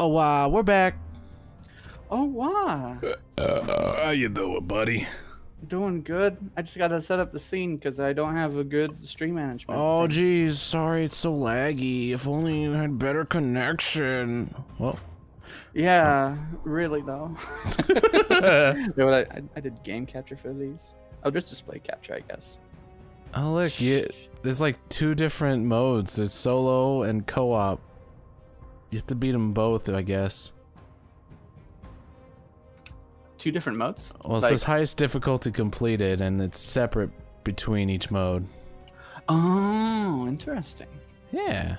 Oh wow, we're back. Oh wow, Uh, how you doing, buddy? doing good. I just gotta set up the scene because I don't have a good stream management. Oh thing. geez, sorry it's so laggy. If only you had better connection. Well, yeah, really though. You know what, I, I, I did game capture for these. Oh, just display capture, I guess. oh look, you, there's like two different modes. There's solo and co-op. You have to beat them both, I guess. Two different modes. Well, it Like- says highest difficulty completed, and it's separate between each mode. Oh, interesting. Yeah,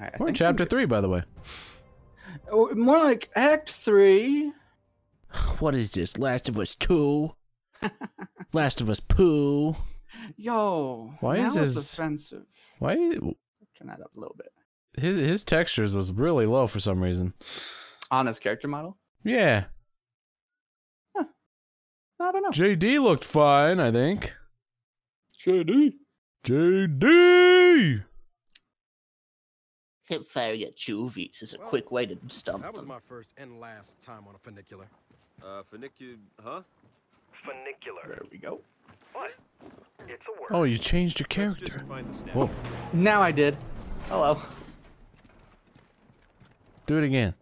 right, we're in chapter three, by the way. Oh, more like Act Three. What is this? Last of Us Two? Last of Us Poo? Yo, Why is this offensive? Why? Turn that up a little bit. His his textures was really low for some reason. On his character model. Yeah, I don't know. JD looked fine. I think. JD. JD. Hip fire at juvies is a quick way to stump That was them. my first and last time on a funicular. Uh, funicu... Huh? Funicular. There we go. What? It's a word. Oh, you changed your character. just find the snap. Whoa, Now I did. Hello. Do it again.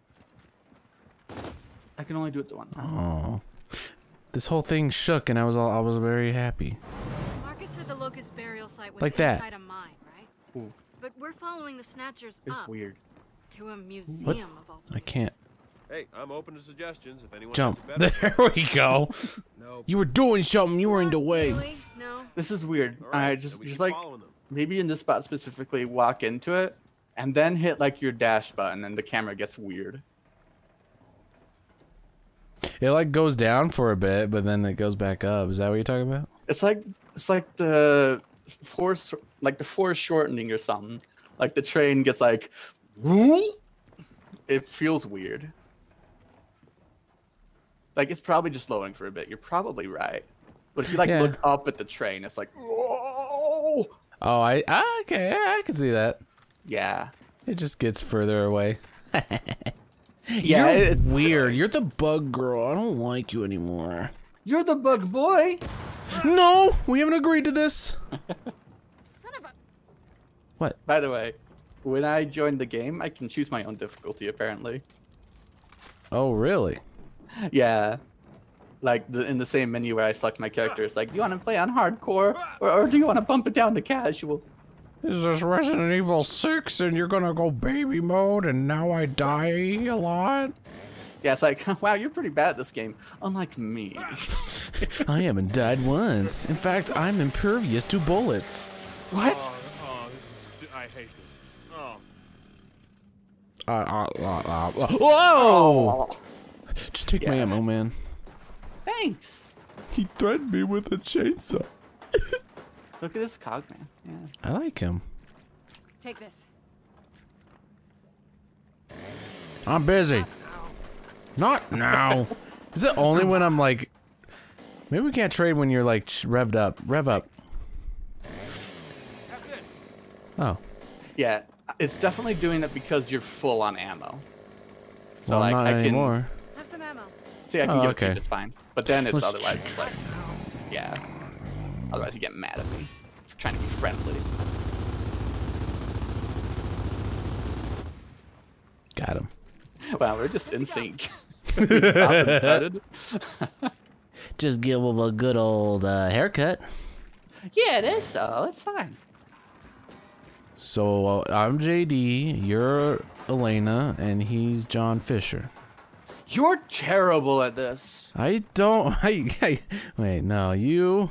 I can only do it the one time. Oh, this whole thing shook, and I was all, I was very happy. Marcus said the locust burial site was Like that. inside a mine, right? Ooh. But we're following the snatchers It's up weird. to a museum of all I can't Hey, I'm open to suggestions if anyone jump. has a There we go. No, You were doing something. You were in the way. Really? No. This is weird. All I just then we just like maybe in this spot specifically walk into it and then hit like your dash button and the camera gets weird. It like goes down for a bit, but then it goes back up. Is that what you're talking about? It's like it's like the force like the force shortening or something. Like the train gets like it feels weird. Like it's probably just slowing for a bit. You're probably right. But if you like Yeah. look up at the train, it's like. Oh, I ah, okay. Yeah, I can see that. Yeah. It just gets further away. Yeah, You're it's- weird. You're the bug girl. I don't like you anymore. You're the bug boy. No, we haven't agreed to this. Son of a. What? By the way, when I joined the game, I can choose my own difficulty apparently. Oh, really? Yeah. Like the, in the same menu where I select my character, it's like, do you want to play on hardcore or, or do you want to bump it down to casual? Is this Resident Evil 6 and you're gonna go baby mode and now I die a lot? Yeah, it's like, wow, you're pretty bad at this game, unlike me. I haven't died once. In fact, I'm impervious to bullets. what? Oh, this is... I hate this. Oh. Uh, uh, uh, uh, uh, whoa! Just take my ammo, man. Thanks. He threatened me with a chainsaw. Look at this cog man. Yeah. I like him. Take this. I'm busy. Not now. Is it only when I'm like... Maybe we can't trade when you're like revved up. Rev up. Oh. Yeah, it's definitely doing it because you're full on ammo. So well, like not I can anymore. Have some ammo. see I can Oh, give it to you okay. fine. But then it's Let's otherwise it's like yeah. Otherwise you get mad at me for trying to be friendly. Got him. Wow, we're just in sync. we stopped and started. Just give him a good old uh, haircut. Yeah, it is so. It's fine. So uh, I'm JD, you're Elena, and he's John Fisher. You're terrible at this. I don't. I, I wait. No, you.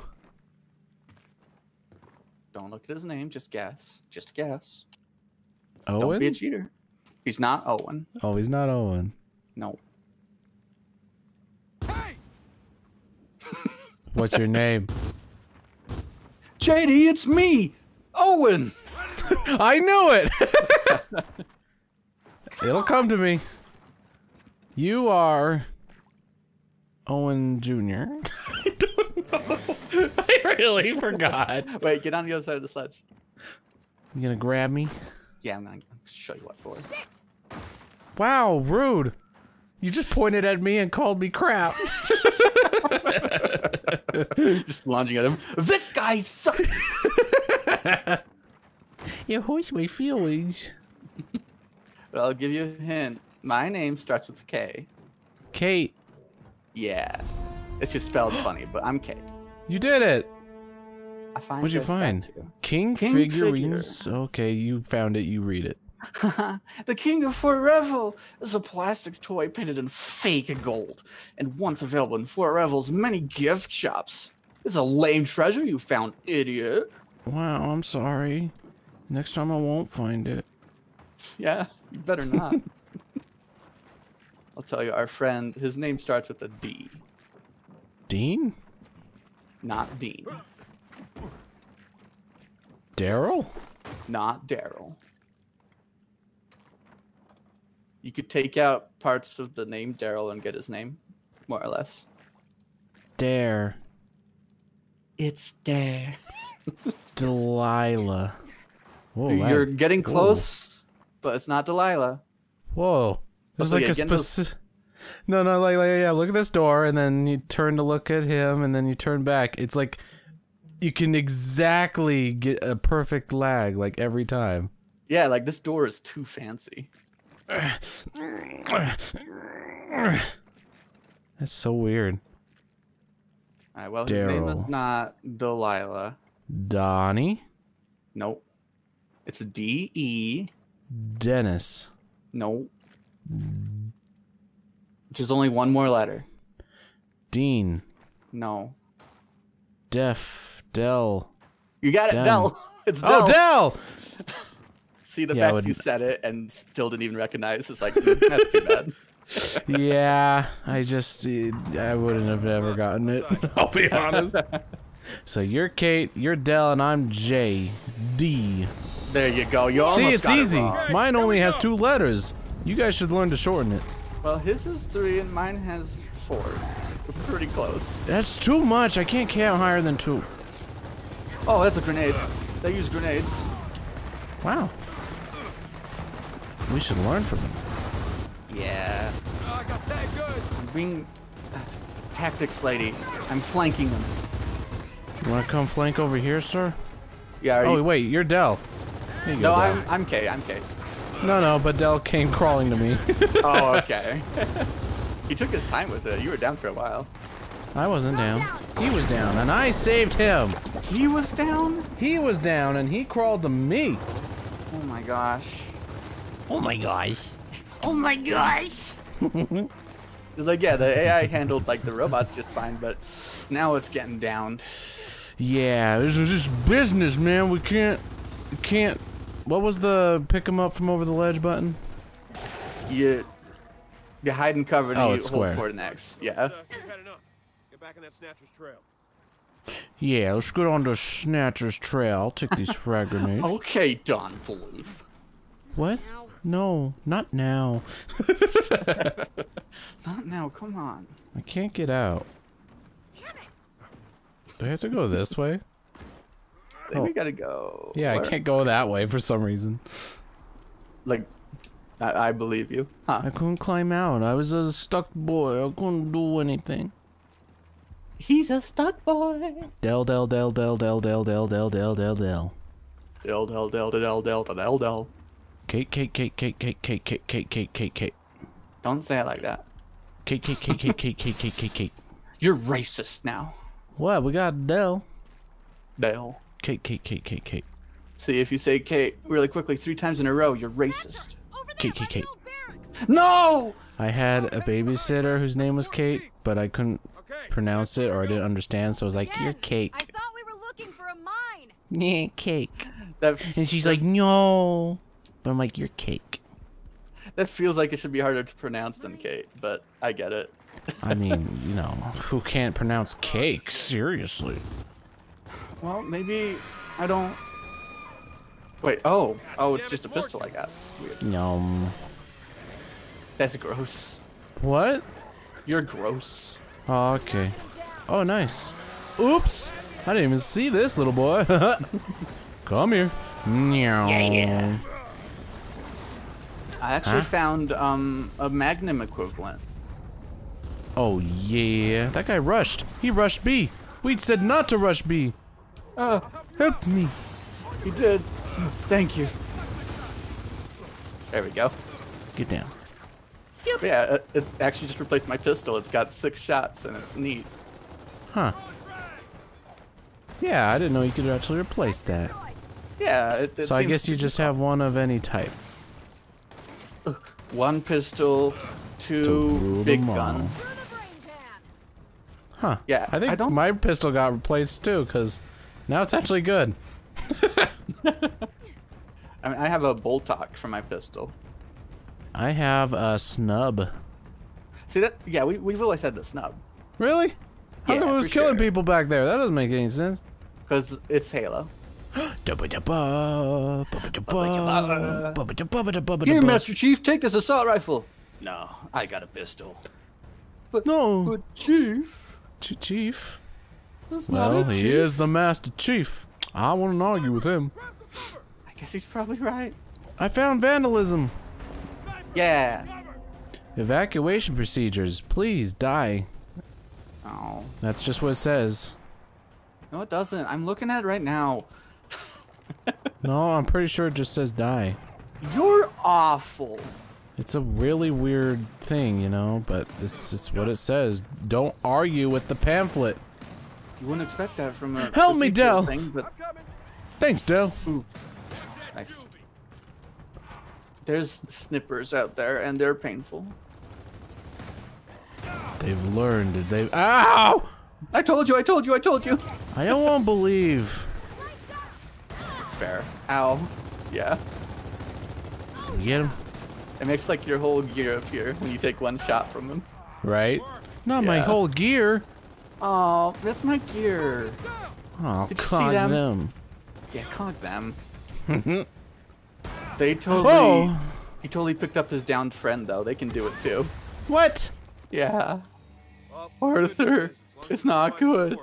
Don't look at his name. Just guess. Just guess. Don't be a cheater. He's not Owen. Oh, he's not Owen. No. What's your name? JD, it's me, Owen. I knew it. It'll come to me. You are Owen Jr. I don't know. I really forgot. Wait, get on the other side of the sledge. You gonna grab me? Yeah, I'm gonna show you what for. Shit! Wow, rude. You just pointed at me and called me crap. Just lunging at him. This guy sucks. You hurt my feelings. well, I'll give you a hint. My name starts with K. Kate, Yeah. It's just spelled funny, but I'm Kate. you did it. I find What'd you find? statue. King, King figurines. Okay, you found it. You read it. the King of Fort Reval is a plastic toy painted in fake gold and once available in Fort Reval's many gift shops. It's a lame treasure you found, idiot. Wow, I'm sorry. Next time I won't find it. Yeah, you better not. I'll tell you, our friend, his name starts with a D, Dean? not Dean, Daryl? not Daryl. You could take out parts of the name Daryl and get his name, more or less. Dare. It's Dare. Delilah. Whoa, You're getting Whoa. close, but it's not Delilah. Whoa. There's so like yeah, a specific. No, no, like, like, yeah, look at this door, and then you turn to look at him, and then you turn back. It's like you can exactly get a perfect lag, like every time. Yeah, like this door is too fancy. That's so weird. All right, well, his name is not Delilah. Donnie? Nope. It's D E. Dennis. Nope. Which is only one more letter. Dean. No. Def. Dell. You got it, Dell. It's Dell. Oh, Del! See the Yeah, fact you said it and still didn't even recognize. It's like mm, that's too bad. yeah, I just, I wouldn't have ever gotten it. I'll be honest. So you're Kate, you're Dell, and I'm J. D. There you go. You almost See, it's it easy. wrong. Mine only has two letters. You guys should learn to shorten it. Well, his is three and mine has four. We're pretty close. That's too much. I can't count higher than two. Oh, that's a grenade. They use grenades. Wow. We should learn from them. Yeah. Oh, I got tagged good. I'm being uh, tactics lady. I'm flanking them. You want to come flank over here, sir? Yeah. Are Oh, you- wait, you're Dell. You no, go, I'm Del. I'm K. I'm K. No, no, but Dell came crawling to me. Oh, okay. he took his time with it. You were down for a while. I wasn't down. He was down, and I saved him. He was down. He was down, and he crawled to me. Oh my gosh. Oh my gosh. Oh my gosh. It's like yeah, the AI handled like the robots just fine, but now it's getting downed. Yeah, this is just business, man. We can't, can't. What was the pick him up from over the ledge button? You you hide and cover and Oh, you it's hold square. for the next. Yeah. You've had enough. Get back on that snatcher's trail. Yeah, let's get on the Snatcher's trail. I'll take these frag grenades. Okay, Don Bluth. What? No, not now. Not now, come on. I can't get out. damn it. Do I have to go this way? Oh. we gotta go. Yeah, I can't go that way for some reason. Like, I, I believe you. Huh? I couldn't climb out. I was a stuck boy. I couldn't do anything. He's a stuck boy. Del, del, del, del, del, del, del, del, del, del, del. Del del del del del del del del. Kate, Kate, Kate, Kate, Kate, Kate, Kate, Kate, Kate, Kate, Kate. Don't say it like that. Kate, Kate, Kate, Kate, Kate, Kate, Kate, Kate, Kate. You're racist now. What? We got Del. Dale. Kate, Kate, Kate, Kate, Kate. See, if you say Kate really quickly three times in a row, you're racist. Kate, Kate, Kate. the old barracks. No! I had a babysitter whose name was Kate, but I couldn't pronounce it or I didn't understand, so I was like, "You're Again, cake." I thought we were looking for a mine. Yeah, cake. That, And she's like, "No," but I'm like, "You're cake." that feels like it should be harder to pronounce than Kate, but I get it. I mean, you know, who can't pronounce cake? Seriously. Well, maybe I don't. Wait, oh. Oh, it's just a pistol I got. Weird. Yum. That's gross. What? You're gross. Oh, okay. Oh, nice. Oops! I didn't even see this little boy. Come here. Meow. I actually Huh? found um a Magnum equivalent. Oh yeah, that guy rushed. He rushed B. We said not to rush B. Uh, Help me. he did. Thank you. There we go. Get down. But yeah, it, it actually just replaced my pistol. It's got six shots and it's neat. Huh. Yeah, I didn't know you could actually replace that. Yeah. It, it So I guess you just have one of any type. one pistol, two big them gun. Through the brain pan. Huh. Yeah, I think I don't- my pistol got replaced too, because now it's actually good. I mean, I have a Boltok for my pistol. I have a snub. See that? Yeah, we we've always had the snub Really? How Yeah, come it was killing sure. people back there? That doesn't make any sense. because it's Halo. Here, Master Chief, take this assault rifle. No, I got a pistol. No, But Chief, Ch- Chief. That's Well, it, he is the Master Chief. I wouldn't argue with him. I guess he's probably right. I found vandalism. Yeah. Evacuation procedures. Please die. Oh. That's just what it says. No, it doesn't. I'm looking at it right now. No, I'm pretty sure it just says die. You're awful. It's a really weird thing, you know, but it's it's what it says. Don't argue with the pamphlet. You wouldn't expect that from a Help me, Dell. Thing, but Thanks, Dell. nice. There's snippers out there, and they're painful. They've learned. They've Ow! I told you. I told you. I told you. I don't want to believe. It's fair. Ow. Yeah. You Get him. It makes like your whole gear appear when you take one shot from them. Right? Not my whole gear. Oh, that's my gear. Oh, Did cog them? them. Yeah, cog them. they totally. Oh, He totally picked up his downed friend though. They can do it too. what? Yeah. Arthur, as long as it's not good.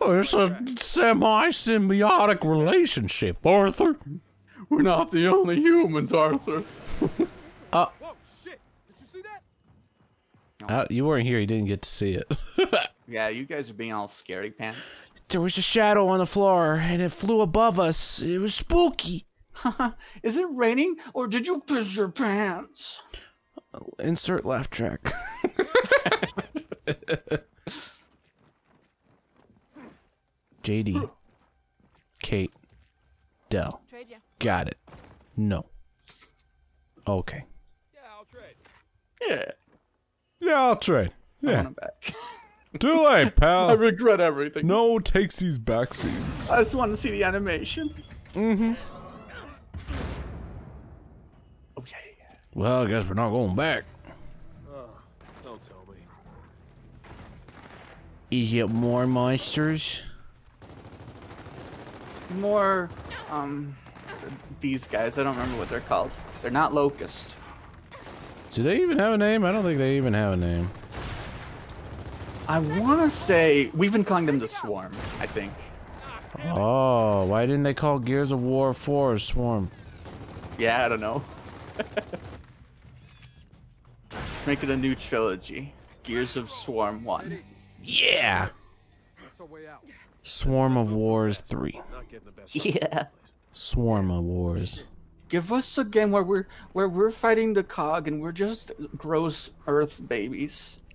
Oh, it's a semi-symbiotic relationship, Arthur. We're not the only humans, Arthur. Whoa, shit! Did you see that? Uh, you weren't here. You didn't get to see it. Yeah, you guys are being all scaredy pants. there was a shadow on the floor, and it flew above us. It was spooky. Is it raining or did you piss your pants? Insert laugh track. JD. Kate. Dell. Got it. No. Okay. Yeah, I'll trade. Yeah. Yeah, I'll trade. I want him back. Too late, I pal. I regret everything. no takes these backsies. I just want to see the animation. Mm-hmm. Okay. Well, I guess we're not going back. Don't tell me. Is it more monsters? More, um, these guys. I don't remember what they're called. They're not locust. Do they even have a name? I don't think they even have a name. I want to say we've been calling them the swarm. I think. Oh, why didn't they call Gears of War 4 Swarm? Yeah, I don't know. Let's make it a new trilogy. Gears of Swarm One. Yeah! That's our way out. Swarm of Wars 3. Not getting the best. Yeah. Swarm of Wars. Give us a game where we're where we're fighting the cog and we're just gross Earth babies.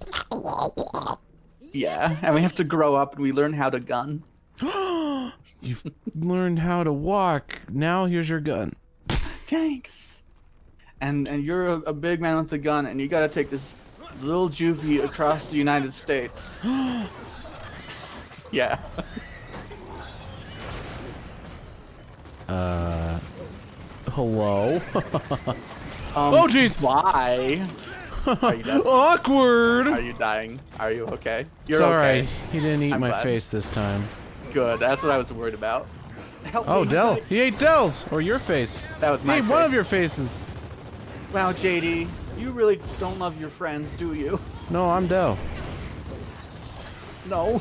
Yeah, and we have to grow up and we learn how to gun. You've learned how to walk. Now here's your gun. Thanks. And and you're a, a big man with a gun, and you gotta take this little juvie across the United States. yeah. Uh, Hello? Um, Oh, jeez. Why? Are you. Awkward! Are you dying? Are you okay? You're okay. alright. He didn't eat I'm my glad. face this time. Good. That's what I was worried about. Help Oh, me. Dell. He ate Dell's! Or your face. That was my. He ate one of your faces. Wow, JD, you really don't love your friends, do you? No, I'm Dell. No.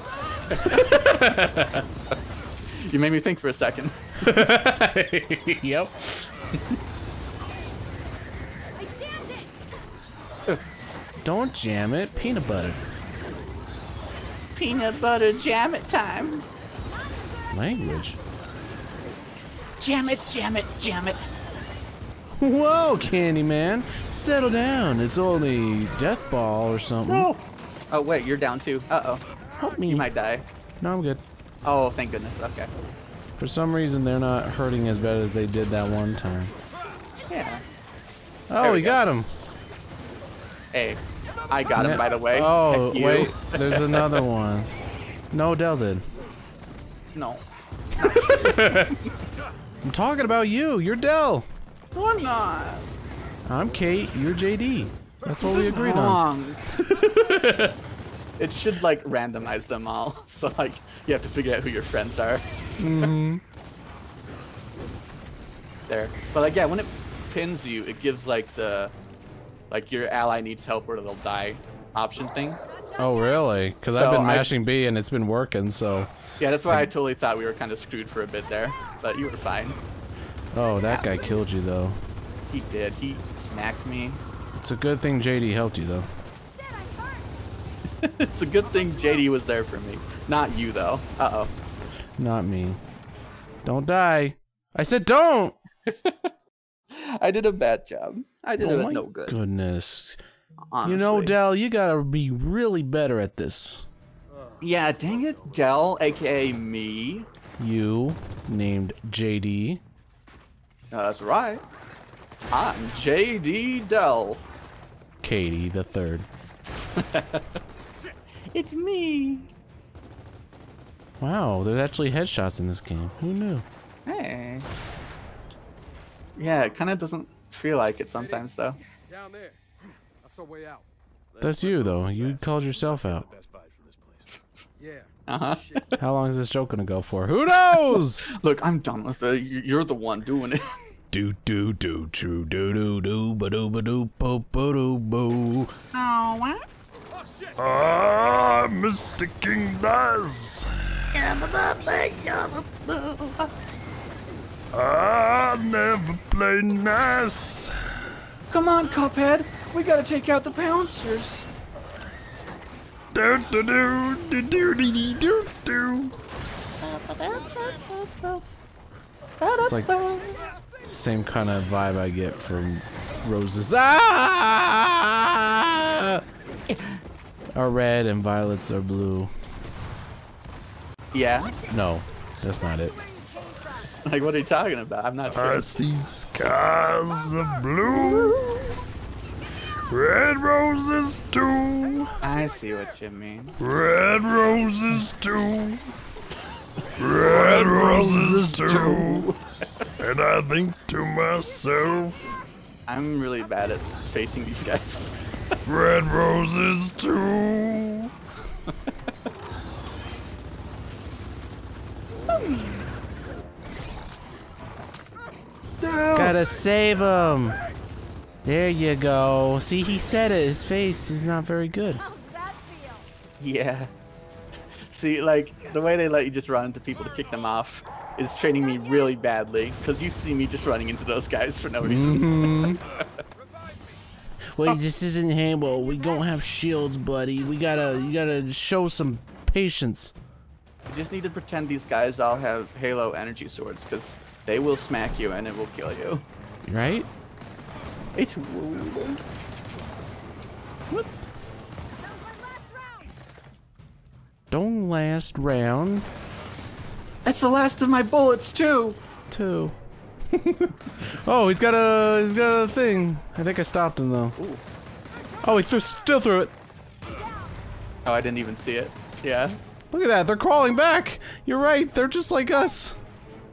you made me think for a second. yep. Don't jam it. Peanut butter. Peanut butter jam it time. Language. Jam it, jam it, jam it. Whoa, Candyman. Settle down. It's only Death Ball or something. No. Oh wait, you're down too. Uh oh. Help me. You might die. No, I'm good. Oh, thank goodness. Okay. For some reason, they're not hurting as bad as they did that one time. Yeah. Oh, There we we go. got him. Hey, I got him by the way. Oh, wait. There's another one. No, Dell did. No. I'm talking about you. You're Dell. No, I'm not. I'm Kate. You're JD. That's what This we agreed on. wrong. it should like randomize them all, so like you have to figure out who your friends are. Mm-hmm. there, but like yeah, when it pins you, it gives like the like your ally needs help or they'll die option thing. Oh, really? Because So I've been mashing B and it's been working, so. Yeah, that's why I totally thought we were kind of screwed for a bit there, but you were fine. Oh, that guy killed you, though. He did. He smacked me. It's a good thing JD helped you, though. Shit, I burned. it's a good thing JD was there for me, not you though. Uh oh. Not me. Don't die. I said don't! I did a bad job. I did Oh a my no good. Goodness. Honestly. You know, Dell, you gotta be really better at this. Yeah, dang it, Dell, aka me. You, named JD. Uh, that's right. I'm JD Dell. Katie the third. It's me. Wow, there's actually headshots in this game. Who knew? Hey. Yeah, it kind of doesn't feel like it sometimes though. Down there. That's our way out. That's you, though. You called yourself out. Best buy from this place. Yeah. Uh huh. How long is this joke gonna go for? Who knows? Look, I'm done with it. You- You're the one doing it. do do do true do do do ba do ba do bo bo do bo. Oh, what? Ah, Mr. King Buzz. I never play nice. Come on, Cuphead. We gotta take out the bouncers. Do do do do do do do do. It's like same kind of vibe I get from roses. Ah! Are red and violets are blue. Yeah. No, that's not it. Like, what are you talking about? I'm not sure. I see skies of blue, red roses too, I see what you mean. red roses too, red roses too. And I think to myself, I'm really bad at facing these guys. Red roses too. Gotta save him. There you go. See, he said it. His face is not very good. How's that feel? Yeah. See, like, the way they let you just run into people to kick them off is training me really badly, because you see me just running into those guys for no reason. Mm-hmm. Wait, oh. this isn't Halo. We don't have shields, buddy. We gotta, you gotta show some patience. You just need to pretend these guys all have Halo energy swords, because they will smack you and it will kill you. Right? It's rude. That was my last round. Don't last round That's the last of my bullets, too. two. Oh, he's got a, he's got a thing. I think I stopped him though. Oh, he threw, still threw it. Oh, I didn't even see it. Yeah. Look at that. They're crawling back. You're right. They're just like us.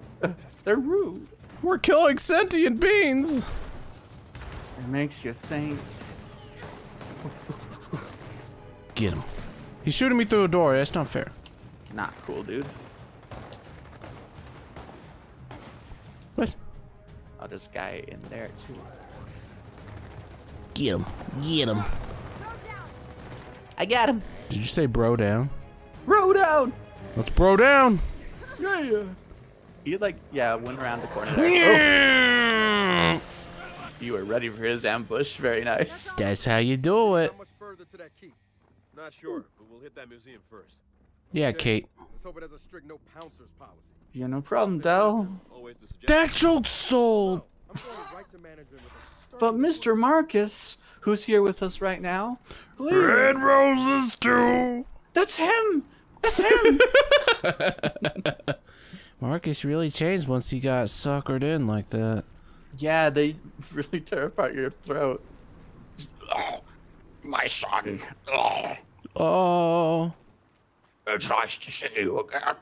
They're rude. We're killing sentient beings. It makes you think. Get him. He's shooting me through a door. That's not fair. Not cool, dude. There's a guy in there, too. Get him. Get him. I got him. Did you say bro down? Bro down. Let's bro down. Yeah, yeah. He like, yeah, went around the corner there. Oh, You were ready for his ambush. Very nice. That's how you do it. How much further to that keep? Not sure, but we'll hit that museum first. Yeah, Kate. Let's hope it has a strict no pouncers policy. Yeah, no problem, Dell. Always the suggestion. That joke's sold. Oh, I'm going right to management with a stern But Mr. Marcus, who's here with us right now, please. roses too. That's him. That's him. Marcus really changed once he got suckered in like that. yeah, they really tear apart your throat. Oh, my son. Oh, Oh, it's nice to see you again.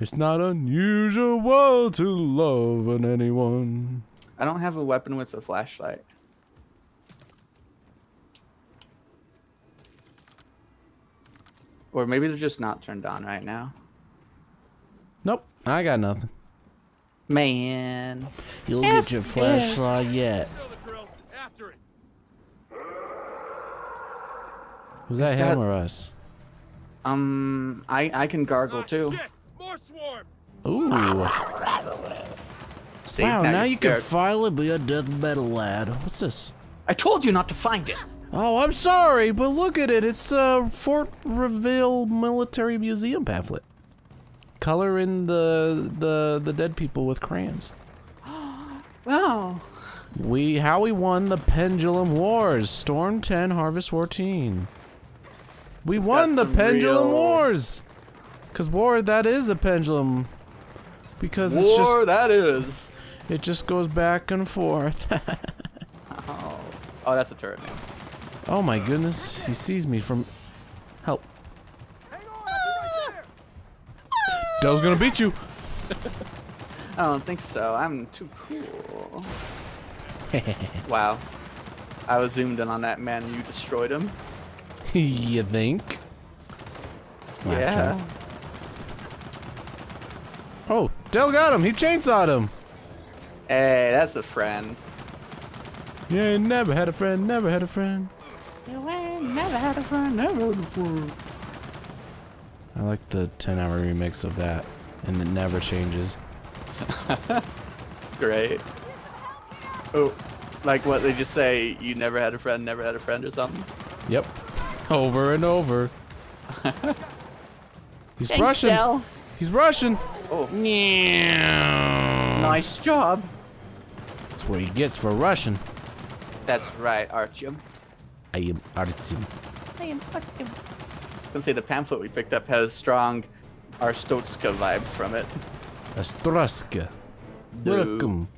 it's not unusual to love an anyone. I don't have a weapon with a flashlight. Or maybe they're just not turned on right now. Nope, I got nothing. Man. You'll get your flashlight yet. Know the drill. After it. Was that It's him got- or us? Um, I I can gargle Ah, too. Shit! More swarm! Ooh. Wow, See, now, you're can finally be a death metal lad. What's this? I told you not to find it. Oh, I'm sorry, but look at it. It's a Fort Reval Military Museum pamphlet. Color in the the the dead people with crayons. Wow. We how we won the Pendulum Wars, Storm 10, Harvest 14. We It's won the Pendulum real- Wars. Cause war that is a pendulum. Because it's just War that is. it just goes back and forth. Oh. Oh, that's a turret now. oh my goodness, he sees me from help. Dell's gonna beat you. I don't think so. I'm too cool. wow. I was zoomed in on that man and you destroyed him. you think? Laugh Yeah. track. Oh, Dell got him. He chainsawed him. Hey, that's a friend. Yeah, never had a friend, never had a friend. You ain't Never had a friend, never had a friend. I like the 10 hour remix of that, and it never changes. Great. Oh, like what they just say, you never had a friend, never had a friend or something? Yep. Over and over. He's Russian. He's Russian. Oh. Nice. Nice job. That's what he gets for Russian. That's right, Artyom. I am Artyom. I am Artyom. I can say the pamphlet we picked up has strong Arstotzka vibes from it. Ostruska. Boo. Welcome.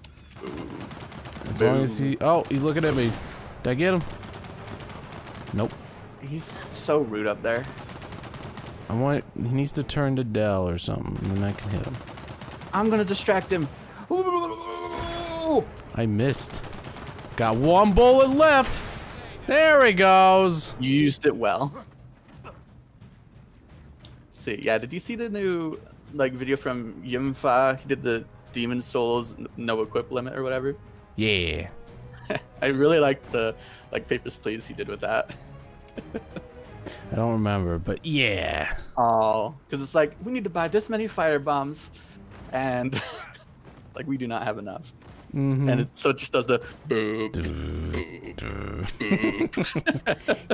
As long as he. Oh, he's looking at me. Did I get him? Nope. He's so rude up there. I want. He needs to turn to Dell or something, and then I can hit him. I'm gonna distract him. Ooh. I missed. Got one bullet left. There he goes. You used it well. see, yeah, did you see the new like video from YMFAH? He did the Demon Souls no equip limit or whatever. Yeah. I really liked the like Papers Please he did with that. I don't remember, but yeah. Oh, because it's like we need to buy this many fire bombs, and like we do not have enough. Mm-hmm. And it so it just does the boop.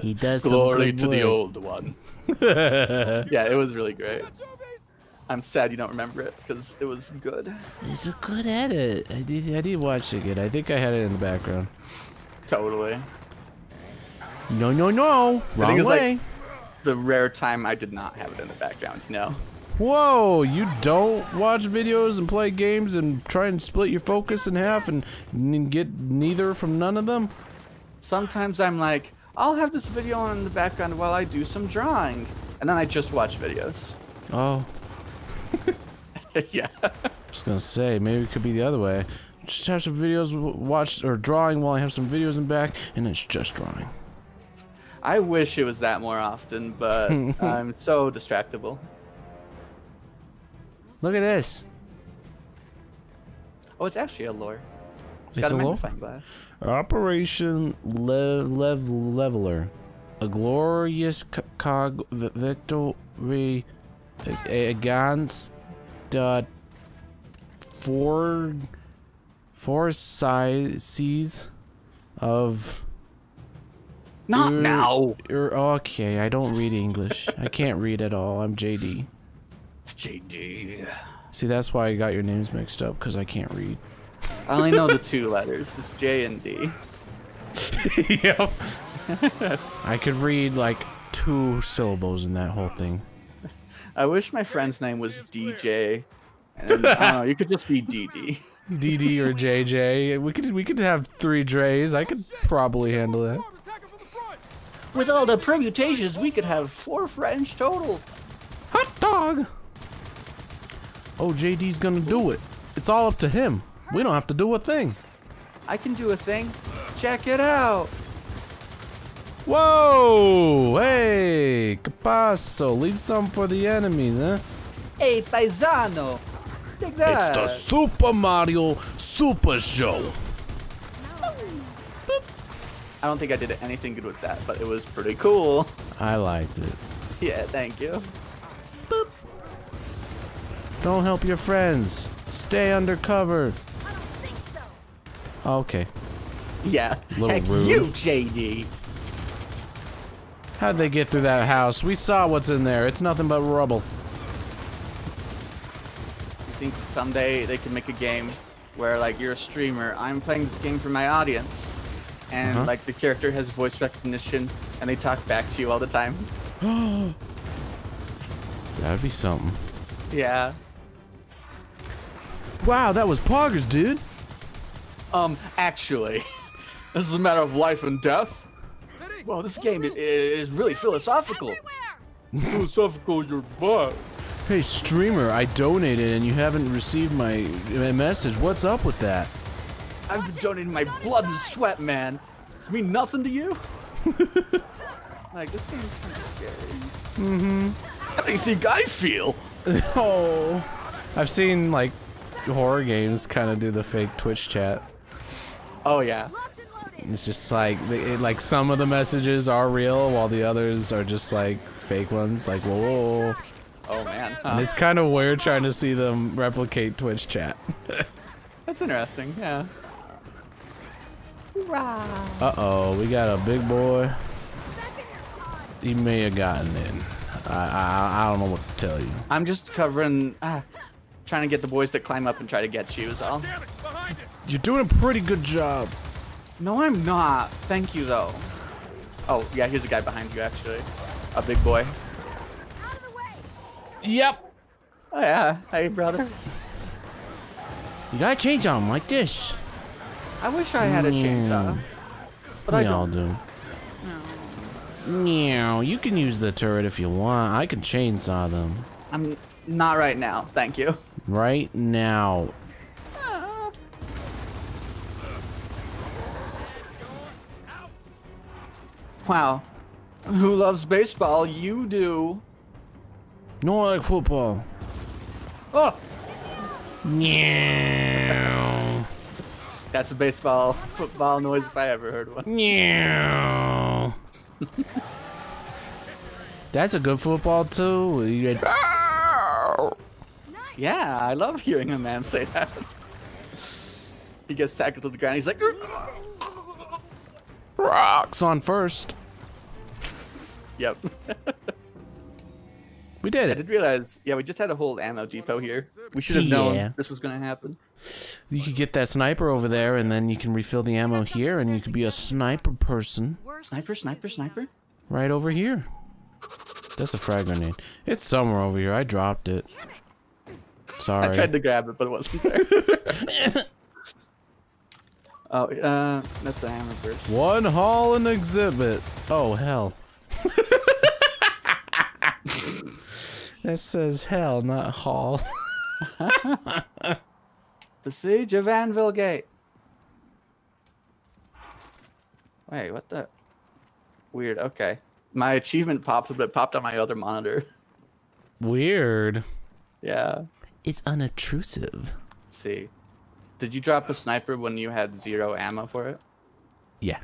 He does Glory to the old one. yeah, it was really great. I'm sad you don't remember it because it was good. He's so good at it. I did. I did watch it again. I think I had it in the background. Totally. No, no, no. Wrong it's like- way. The rare time I did not have it in the background, you know. Whoa! You don't watch videos and play games and try and split your focus in half and get neither from none of them. Sometimes I'm like, I'll have this video on in the background while I do some drawing, and then I just watch videos. Oh, yeah. I was gonna say maybe it could be the other way. Just have some videos watched or drawing while I have some videos in back, and it's just drawing. I wish it was that more often, but I'm so distractible. Look at this. Oh, it's actually a lore. It's It's got a a lore? magnifying glass. Operation Le- Lev- Leveler, a glorious cog victory against the four Four sizes of. Not Ur- now. Ur- okay, I don't read English. I can't read at all. I'm JD. JD. See, that's why I got your names mixed up because I can't read. I only know the two letters. It's J and D. yep. I could read like two syllables in that whole thing. I wish my friend's name was DJ. And I don't know, you could just be DD. DD or JJ. We could we could have three Dre's. I could probably handle that. Attack him from the front! With all the permutations, we could have four French total. Hot dog. Oh, JD's gonna do it. It's all up to him. We don't have to do a thing. I can do a thing. Check it out. Whoa! Hey, ¿qué paso? Leave some for the enemies, huh? Hey, paisano. Take that! It's the. Super Mario Super Show. I don't think I did anything good with that, but it was pretty cool. I liked it. Yeah, thank you. Don't help your friends. Stay undercover. I don't think so. Okay. Yeah. Little Heck rude. you, JD. How'd they get through that house? We saw what's in there. It's nothing but rubble. You think someday they can make a game where, like, you're a streamer, I'm playing this game for my audience, and, Uh-huh. like, the character has voice recognition, and they talk back to you all the time? That'd be something. Yeah. Wow, that was poggers, dude. Um, actually, this is a matter of life and death. Well, this game i- is really philosophical. Philosophical, your butt. Hey, streamer, I donated and you haven't received my, my message. What's up with that? I've been donating my blood and sweat, man. Does it mean nothing to you? like, this game's kind of scary. Mm-hmm. How do you think I feel? Oh. I've seen, like, horror games kind of do the fake Twitch chat. Oh, yeah. Locked and loaded. It's just like, it, like some of the messages are real while the others are just like fake ones. Like, whoa. Oh, man. Huh. it's kind of weird trying to see them replicate Twitch chat. That's interesting, yeah. Uh oh, we got a big boy. He may have gotten in. I, I I don't know what to tell you. I'm just covering, ah, trying to get the boys to climb up and try to get you is all. Damn it! Behind it! You're doing a pretty good job. No, I'm not. Thank you, though. Oh, yeah, here's a guy behind you, actually. A big boy. Out of the way. Yep. Oh, yeah. Hey, brother. You gotta change on 'em like this. I wish I had a chainsaw. But I we all don't. do. Meow. You can use the turret if you want. I can chainsaw them I'm not right now. Thank you. right now. Wow. Who loves baseball? You do. No, I like football. Oh, Meow. That's a baseball football noise if I ever heard one. That's a good football too. Yeah, I love hearing a man say that. He gets tackled to the ground. He's like, Rocks on first. yep. We did it. I did realize, yeah, we just had a whole ammo depot here. We should have Yeah. known this was gonna happen. You could get that sniper over there, and then you can refill the ammo here, and you could be a sniper person Worst Sniper, sniper, sniper. right over here. That's a frag grenade. It's somewhere over here. I dropped it. Sorry. I tried to grab it, but it wasn't there. oh, uh, that's a Hammerburst. One hall and exhibit. Oh hell. that says hell, not hall. The siege of Anvil Gate. Wait, what the? Weird. Okay, my achievement popped, but it popped on my other monitor. Weird. yeah. It's unobtrusive. Let's see. Did you drop a sniper when you had zero ammo for it? Yeah.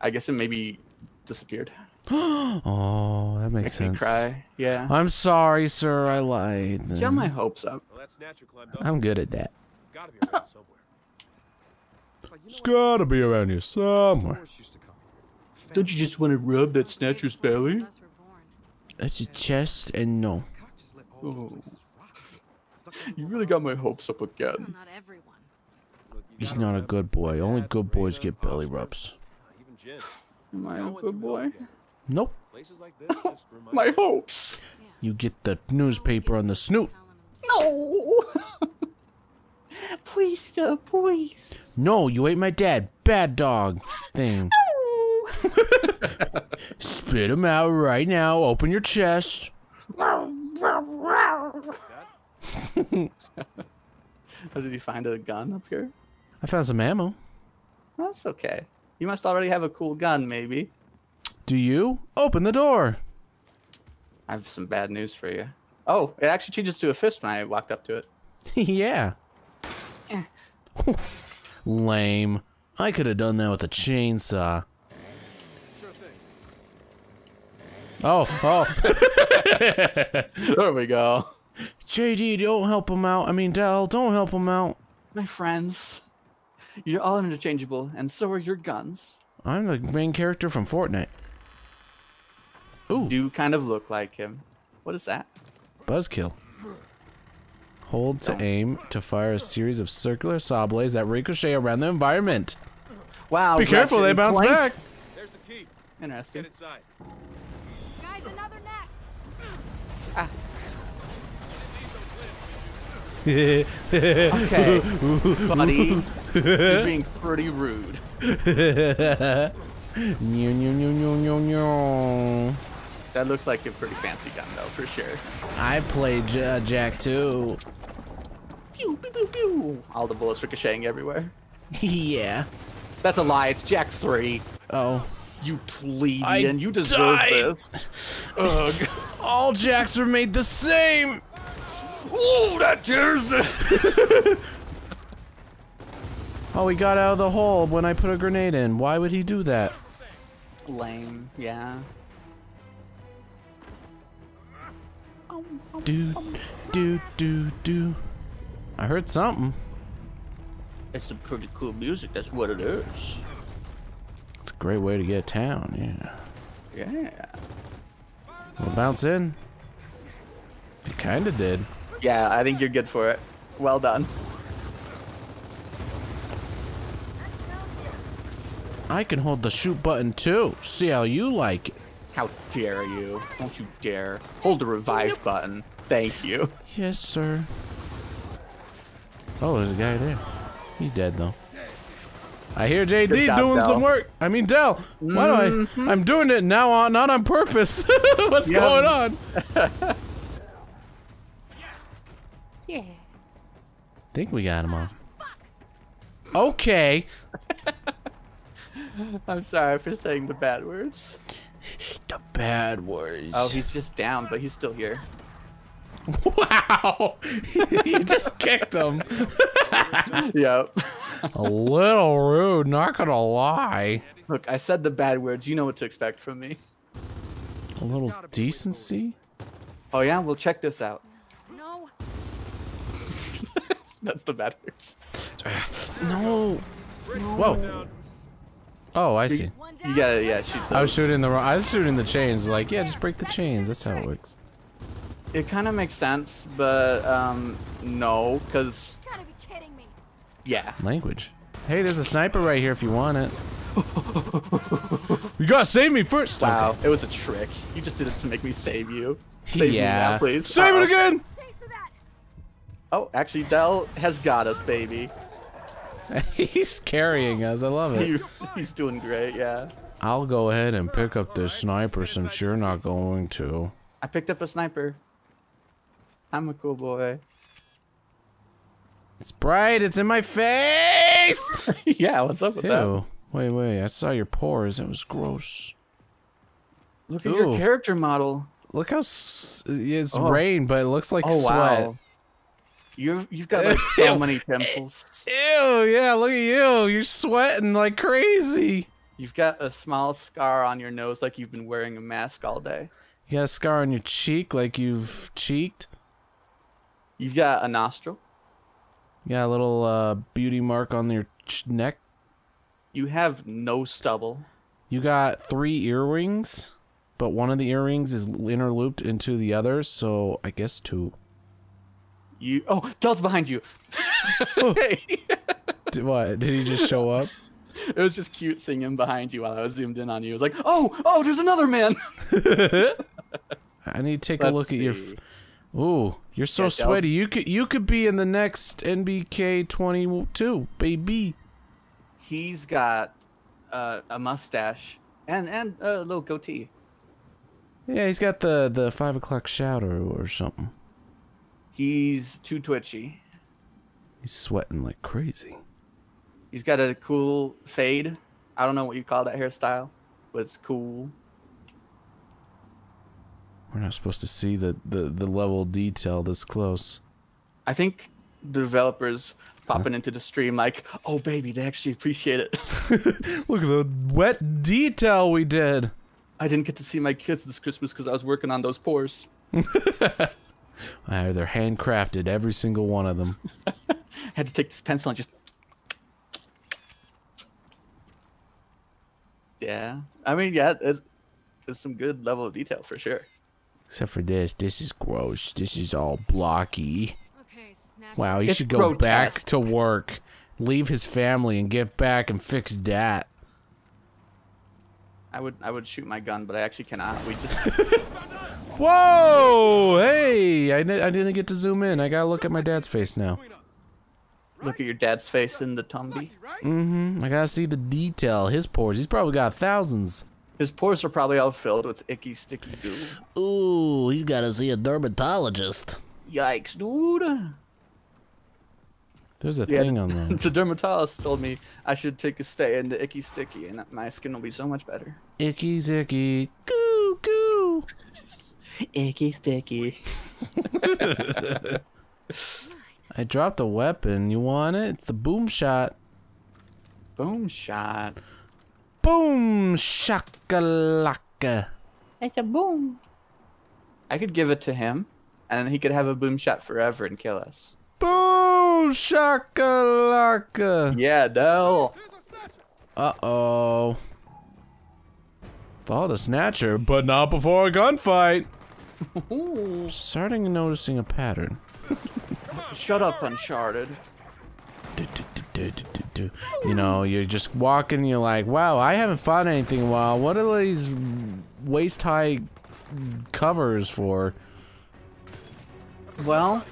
I guess it maybe disappeared. Oh, that makes Makes me sense. cry. Yeah. I'm sorry, sir. I lied. Got my hopes up. Well, that snatcher climbed up. I'm good at that. Gotta be around somewhere. It's gotta be around here somewhere. Horse used to come. Don't you just want to rub that snatcher's belly? That's were born. It's a chest and no. Cock just let all his Oh. places rock. Stuck to You really got my hopes up again. not everyone. Look, you He's gotta not a good boy. Only good boys get belly rubs. Even Jin. Am I They a all went good boy? Belgium. Nope. Places like this just remind My hopes. You get the newspaper on the snoot. No. please, sir, please. No, you ate my dad. Bad dog thing. Spit him out right now. Open your chest. How oh, did you find a gun up here? I found some ammo. That's okay. You must already have a cool gun, maybe. Do you? Open the door. I have some bad news for you. Oh, it actually changes to a fist when I walked up to it. yeah. Lame. I could have done that with a chainsaw. Oh, oh. There we go. JD, don't help him out. I mean, Del, don't help him out. My friends, you're all interchangeable, and so are your guns. I'm the main character from Fortnite. Ooh, Do kind of look like him. What is that? buzzkill. Hold to aim to fire a series of circular saw blades that ricochet around the environment. Wow. Be careful, they bounce Clank. back. There's the key. Interesting. Get inside. Guys, another nest. Ah. Okay, buddy. You're being pretty rude. Nyo, nyo, nyo, nyo, nyo, nyo. That looks like a pretty fancy gun, though, for sure. I played J- uh, Jack too. Pew, pew, pew, pew. All the bullets ricocheting everywhere. yeah. That's a lie. It's Jack 3. Oh. You plebeian. I you deserve died. this. Ugh. All Jacks are made the same. Ooh, that tears Oh, he got out of the hole when I put a grenade in. Why would he do that? Lame, yeah. Do, do, do, do. I heard something. It's some pretty cool music, that's what it is. It's a great way to get town, yeah. Yeah. We'll bounce in. It kinda did. Yeah, I think you're good for it. Well done. I can hold the shoot button too. See how you like it. How dare you? Don't you dare. Hold the revive button. Thank you. Yes, sir. Oh, there's a guy there. He's dead though. I hear JD job, doing some work. I mean, Del. Why do I? Mm-hmm. I'm doing it now on not on purpose. What's Yeah. going on? Yeah. think we got him on. Okay. I'm sorry for saying the bad words. The bad words. Oh, he's just down, but he's still here. Wow. you just kicked him. Yep. A little rude, not gonna lie. Look, I said the bad words. You know what to expect from me. A little decency. Oh yeah, well check this out. No. That's the bad words. No. Whoa. Oh, I see. One down. You gotta yeah shoot those. I was shooting the wrong. I was shooting the chains. Like, yeah, just break the chains. That's how it works. It kind of makes sense, but um no, cause You gotta be kidding me. yeah. Language. Hey, there's a sniper right here if you want it. you gotta save me first. Wow, Okay. it was a trick. You just did it to make me save you. Save me now, please. Save Uh-oh. it again. Thanks for that. Oh, actually, Del has got us, baby. He's carrying us. I love it. He, he's doing great, yeah. I'll go ahead and pick up this sniper since you're not going to. I picked up a sniper. I'm a cool boy. It's bright. It's in my face. yeah, what's up with that? Ew. Wait, wait. I saw your pores. It was gross. Look at your character model. Look how s- it's Oh. rain, but it looks like Oh sweat. wow. You've you've got like so many pimples. Ew, yeah, look at you. You're sweating like crazy. You've got a small scar on your nose like you've been wearing a mask all day. You got a scar on your cheek like you've cheeked. You've got a nostril. You got a little uh, beauty mark on your ch- neck You have no stubble. You got three earrings, but one of the earrings is interlooped into the other, so I guess two. You oh, Del's behind you. Did, what? Did he just show up? It was just cute seeing him behind you while I was zoomed in on you. It was like, oh, oh, there's another man. I need to take a look at your. Ooh, you're so Yeah, sweaty. You could you could be in the next NBK 22, baby. He's got uh, a mustache and and a little goatee. Yeah, he's got the the five o'clock shadow or something. He's too twitchy. He's sweating like crazy. He's got a cool fade. I don't know what you call that hairstyle, but it's cool. We're not supposed to see the the, the level detail this close. I think the developers popping into the stream like, oh baby, they actually appreciate it. Look at the wet detail we did. I didn't get to see my kids this Christmas because I was working on those pores. They're handcrafted, every single one of them. I had to take this pencil and just. Yeah, I mean, yeah, it's, it's some good level of detail for sure. Except for this. This is gross. This is all blocky. Okay, snap. Wow, he It's should go back to work, leave his family, and get back and fix that. I would, I would shoot my gun, but I actually cannot. We just, Whoa! Hey, I, I didn't get to zoom in. I gotta look at my dad's face now. Look at your dad's face in the tumby. Mm-hmm. I gotta see the detail. His pores. He's probably got thousands. His pores are probably all filled with icky, sticky goo. Ooh, he's gotta see a dermatologist. Yikes, dude! There's a Yeah, thing on there. the dermatologist told me I should take a stay in the icky, sticky, and my skin will be so much better. Icky sticky. Goo goo. Icky, sticky. I dropped a weapon. You want it? It's the boom shot. Boom shot. Boom shakalaka. It's a boom. I could give it to him, and he could have a boom shot forever and kill us. Boom shakalaka. Yeah, Del. Here's a snatcher. Uh oh. Follow the snatcher, but not before a gunfight. Starting noticing a pattern. Shut up, Uncharted. Do. You know, you're just walking. You're like, wow, I haven't fought anything in a while. What are these waist high covers for? Well,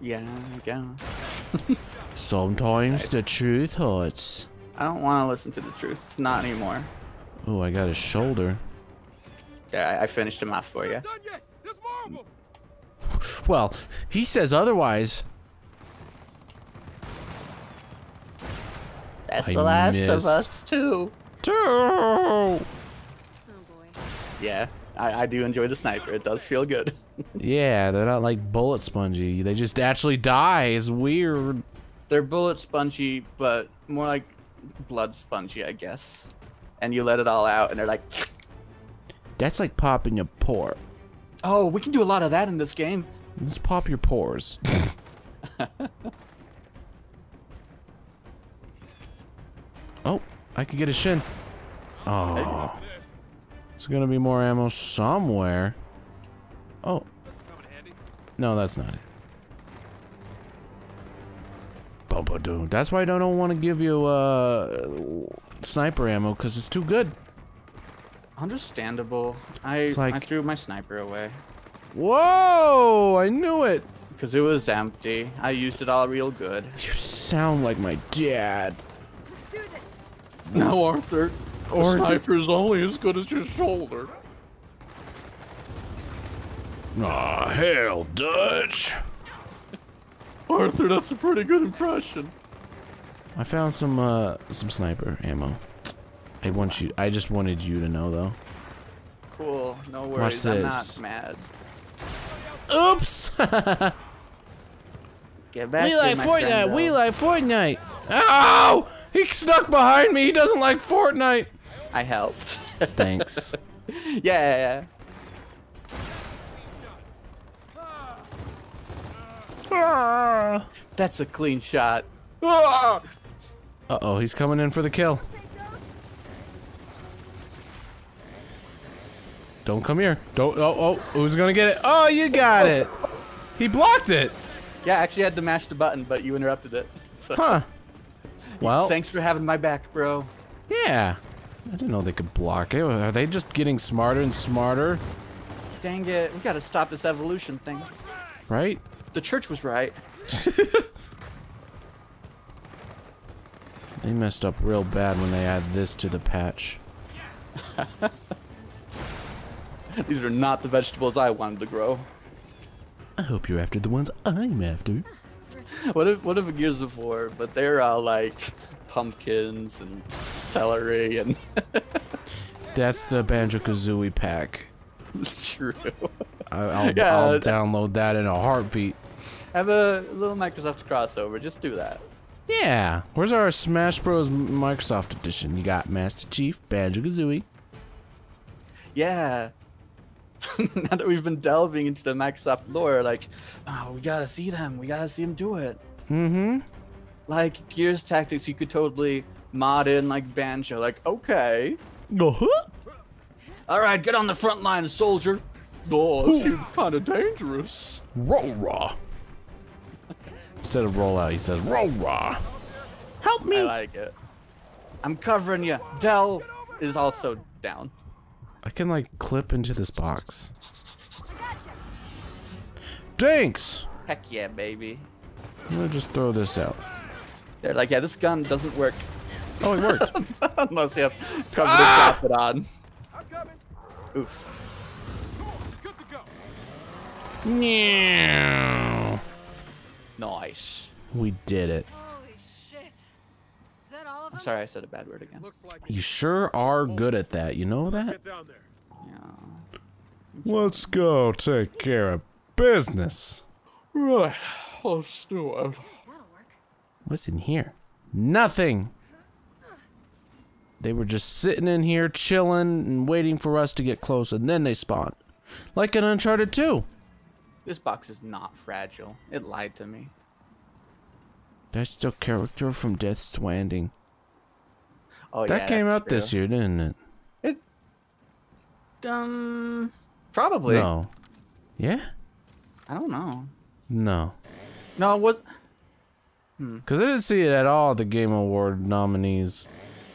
yeah, I guess. Sometimes the truth hurts. I don't want to listen to the truth. Not anymore. Oh, I got his shoulder. Yeah, I, I finished him off for you. Done yet? There's more of them. Well, he says otherwise. That's I the last missed. of us, too. Two. Oh boy. Yeah, I, I do enjoy the sniper. It does feel good. Yeah, they're not like bullet spongy. They just actually die. It's weird. They're bullet spongy, but more like blood spongy, I guess. And you let it all out, and they're like, That's like popping your pore. oh, we can do a lot of that in this game. Let's pop your pores. oh, I could get a shin. Oh, there's gonna be more ammo somewhere. Oh, This'll come in handy. no, that's not it. Bumpadoo. That's why I don't want to give you uh sniper ammo because it's too good. Understandable. I, It's I threw my sniper away. Whoa! I knew it. Because it was empty. I used it all real good. You sound like my dad. Let's do this. No, Arthur. The Arthur. sniper's only as good as your shoulder. Aw, hell, Dutch. Arthur, that's a pretty good impression. I found some uh some sniper ammo. I want you I just wanted you to know though. Cool. No worries. I'm not mad. Oops! Get back we like Fortnite, friend, we like Fortnite. Ow! He snuck behind me, he doesn't like Fortnite. I helped. Thanks. yeah, yeah, yeah. That's a clean shot. Ah! Uh oh, he's coming in for the kill. Don't come here. Don't. Oh, oh, who's gonna get it? Oh, you got it. He blocked it. Yeah, I actually had to mash the button, but you interrupted it. So Huh. Well, thanks for having my back, bro. yeah. I didn't know they could block it. Are they just getting smarter and smarter? Dang it, we gotta stop this evolution thing. Right? The church was right. They messed up real bad when they add this to the patch. These are not the vegetables I wanted to grow. I hope you're after the ones I'm after. What if what if a Gears of War, but they're all like pumpkins and celery and That's the Banjo Kazooie pack. true. I, I'll, Yeah, I'll uh, download that in a heartbeat. Have a little Microsoft crossover. Just do that. Yeah. Where's our Smash Bros. Microsoft edition? You got Master Chief, Banjo Kazooie. Yeah. now that we've been delving into the Microsoft lore, like, oh, we gotta see them. We gotta see them do it. Mm-hmm. Like Gears Tactics, you could totally mod in like Banjo. Like, okay, Uh-huh. all right, get on the front line, soldier. Oh, that seems kind of dangerous. Roll raw. Instead of roll out, he says roll raw. Help I me. like it. I'm covering you. Dell is also down. I can like clip into this box. Thanks. Heck yeah, baby. I'm gonna just throw this out. They're like, yeah, this gun doesn't work Oh, it worked. unless you have cover to ah! cap it on. I'm coming. Oof. Good to go. Meow. Nice. we did it. Holy shit. Is that all of them? I'm sorry I said a bad word again. You sure are good at that. You know that? get down there. Let's go take care of business. Right. Let's do it. That'll work. What's in here? Nothing. They were just sitting in here chilling and waiting for us to get close, and then they spawned. Like in Uncharted 2. This box is not fragile. It lied to me. That's the character from Death Stranding. Oh that yeah, came that's out this year, didn't it? It, um, probably. No. Yeah? I don't know. No. No, it was Because I didn't see it at all the Game Award nominees.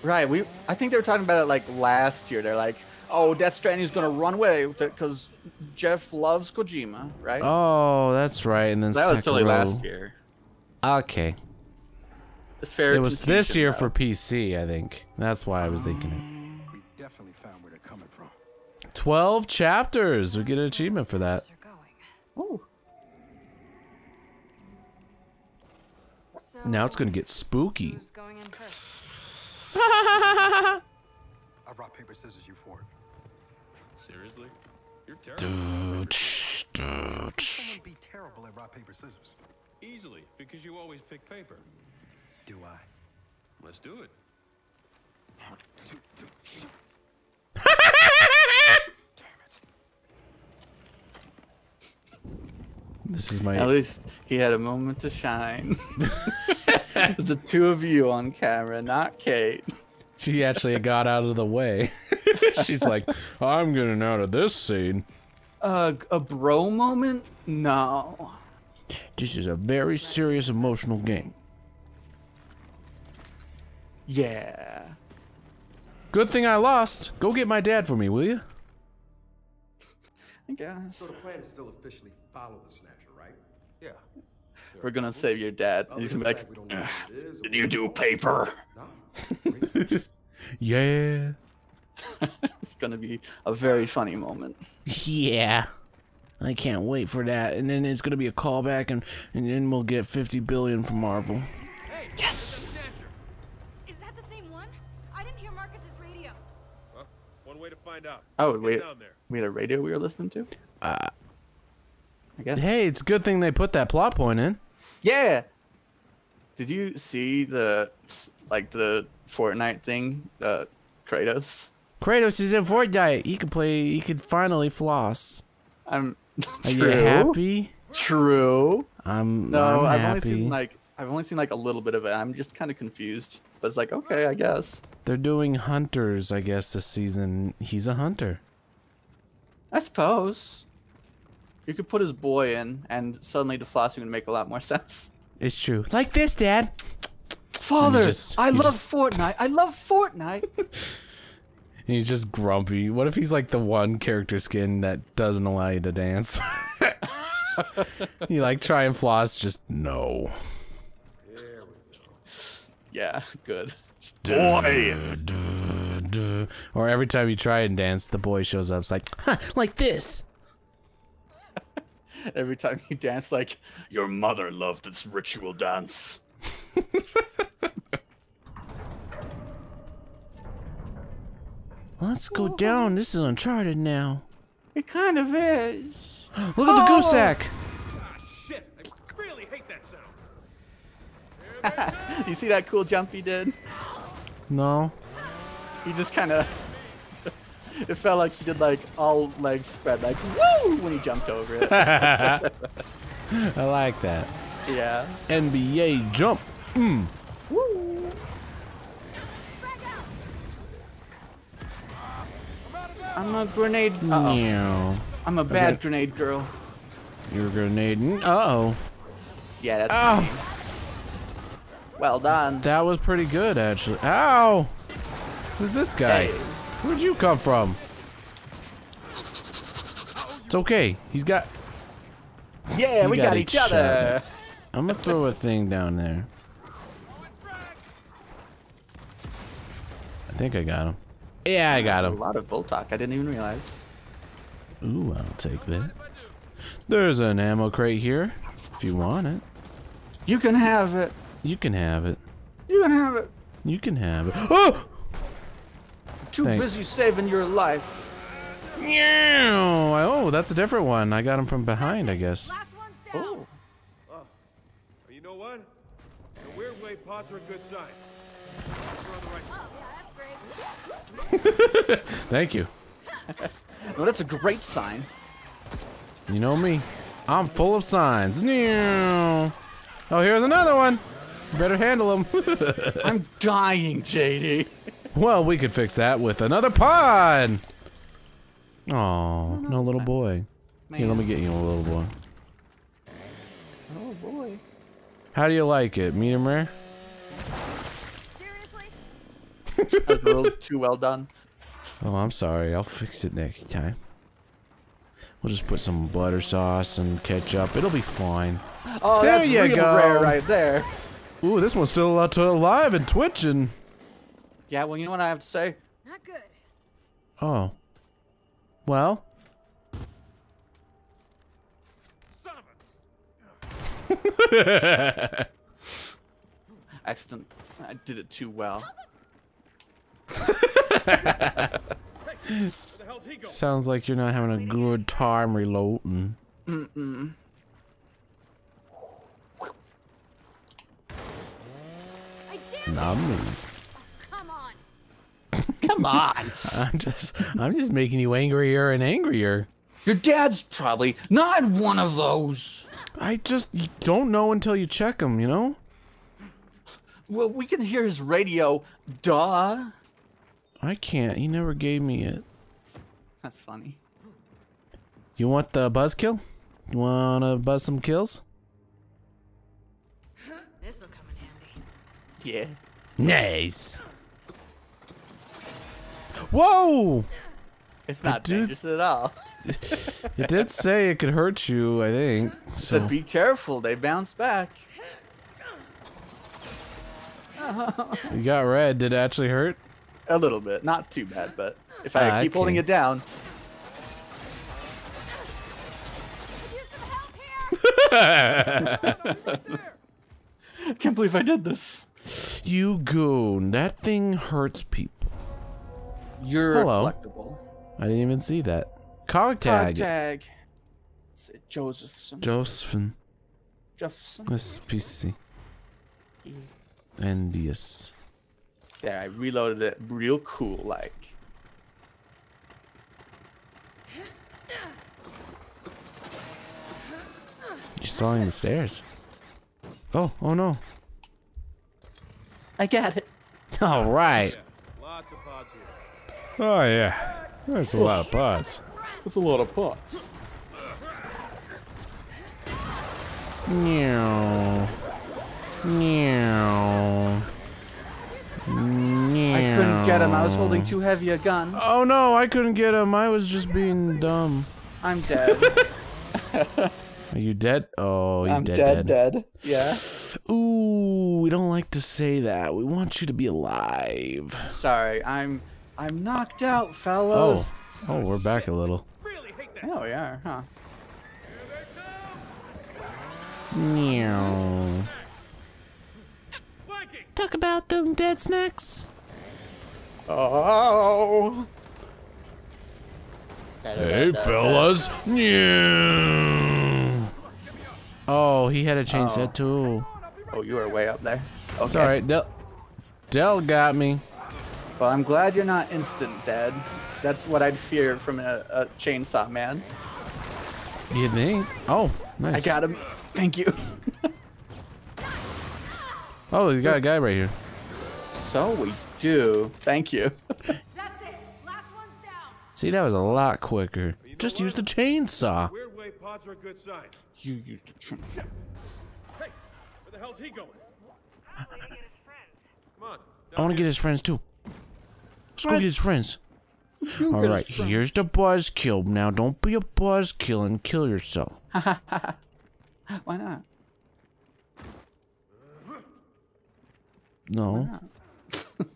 right. We I think they were talking about it like last year. They're like, oh, Death Stranding's gonna run away with it because Jeff loves Kojima, right? Oh, that's right. And then that was totally last year. Okay. Fair It was this year though. for PC, I think. That's why I was thinking it. We definitely found where they're coming from. 12 chapters. We get an achievement for that. Ooh. So, Now it's going to get spooky. Who's going? I rock, paper, scissors, you for it. Seriously? You're terrible. Someone be terrible at rock, paper, scissors. Easily, because you always pick paper. Do I? Let's do it. Damn it. This is my. At least he had a moment to shine. It's the two of you on camera, not Kait. She actually got out of the way. She's like, I'm getting out of this scene. Uh, a bro moment? No. This is a very serious emotional game. Yeah. Good thing I lost. Go get my dad for me, will you? I guess. So the plan is still officially follow the snatcher, right? Yeah. We're gonna save your dad. You He's than be like, don't know what it is, or Did you do paper? Yeah. it's gonna be a very funny moment. Yeah. I can't wait for that. And then it's gonna be a callback, and and then we'll get 50 billion from Marvel. Yes. Find out. Oh, Get wait. We had a radio we were listening to? Uh, I guess. Hey, it's a good thing they put that plot point in. Yeah. Did you see the like the Fortnite thing? Uh, Kratos. Kratos is in Fortnite. He can play. He can finally floss. I'm Are true. you happy? True. I'm. No, I'm I've happy. only seen like I've only seen like a little bit of it. I'm just kind of confused. But it's like, okay, I guess. They're doing hunters, I guess, this season. He's a hunter. I suppose. You could put his boy in, and suddenly the flossing would make a lot more sense. It's true. Like this, Dad. Father, just- I love just- Fortnite. I love Fortnite. And he's just grumpy. What if he's like the one character skin that doesn't allow you to dance? you like try and floss, just no. yeah, good. Boy. Or every time you try and dance, the boy shows up. It's like, huh, like this. Every time you dance, like your mother loved this ritual dance. Let's go down. This is Uncharted now. It kind of is. Look at the goose sack. Ah, shit! I really hate that sound. You see that cool jump he did? No. He just kind of. it felt like he did like all legs spread, like woo when he jumped over it. I like that. yeah. NBA jump. Mm. Woo. I'm a grenade. Uh oh. Meow. I'm a bad Okay. grenade girl. You're grenading. Uh oh. Yeah, that's. Ow. Well done. That was pretty good, actually. Ow! Who's this guy? Hey. Where'd you come from? It's okay. He's got. Yeah, You we got got each each other. I'm gonna throw a thing down there. I think I got him. Yeah, I got him. A lot of bull talk. I didn't even realize. Ooh, I'll take that. There's an ammo crate here. If you want it, You can have it. You can have it. You can have it. You can have it. Oh! Too Thanks. busy saving your life. Meow. Oh, that's a different one. I got him from behind, I guess. Last one's down. Oh. oh. oh you know what? In a weird way, pods are a good sign. Pods are on the right Oh, yeah, that's great. Thank you. Well, that's a great sign. You know me. I'm full of signs. Meow. Oh, here's another one. Better handle him. I'm dying, JD. well, we could fix that with another pod. Oh, no little boy. Here, let me get you a little boy. Oh boy. How do you like it? Medium rare? Seriously? That was a little too well done. Oh, I'm sorry. I'll fix it next time. We'll just put some butter sauce and ketchup. It'll be fine. Oh, There that's you real go. rare right there. Ooh, this one's still uh, alive and twitching. Yeah, well, you know what I have to say? Not good. Oh. Well, Son of a... Excellent. I did it too well. Where the hell's he going? sounds like you're not having a good time reloading. I Not me. Come on. Come on. I'm just, I'm just making you angrier and angrier. Your dad's probably not one of those. I just don't know until you check him, you know? Well, we can hear his radio. Duh. I can't. He never gave me it. That's funny. You want the buzzkill? You want to buzz some kills? Yeah. Nice. Whoa! It's not dude- dangerous at all. It did say it could hurt you, I think. So Said be careful. They bounce back. you got red. Did it actually hurt? A little bit. Not too bad, but if I Ah, keep holding it down. Could use some help here. I can't believe I did this. You goon. That thing hurts people. You're Hello. collectible. I didn't even see that. Cog Tag. tag. tag. Josephson. Josephine. Jefferson. SPC. Envious. There, I reloaded it real cool like. You're sawing the stairs. Oh, oh no. I got it. All right. Lots of pods here. Oh yeah. That's a lot of pots. That's a lot of pots. Meow. Meow. I couldn't get him. I was holding too heavy a gun. Oh no, I couldn't get him. I was just being dumb. I'm dead. Are you dead? Oh, he's I'm dead, dead, dead. dead. Yeah. Ooh, we don't like to say that. We want you to be alive. Sorry, I'm I'm knocked out, Oh, fellows. oh, we're back a little. Really hate that. Oh, yeah, huh? Meow. Talk about them dead snacks. Oh. Hey, fellas. Meow. Oh, he had a chain set too. Oh, you were way up there. Okay. It's all right. Del, Del got me. Well, I'm glad you're not instant dead. That's what I'd fear from a, a chainsaw man. You think? Oh, nice. I got him. Thank you. Oh, you got a guy right here. so we do. Thank you. That's it. Last one's down. See, that was a lot quicker. Just use the chainsaw. Weird pods are a good sign. you used a chainsaw. Hey, where the hell's he going? Come on. I want to get his friends too. Let's go get his friends. All right, here's the buzzkill. Now, don't be a buzzkill and kill yourself. Why not? No.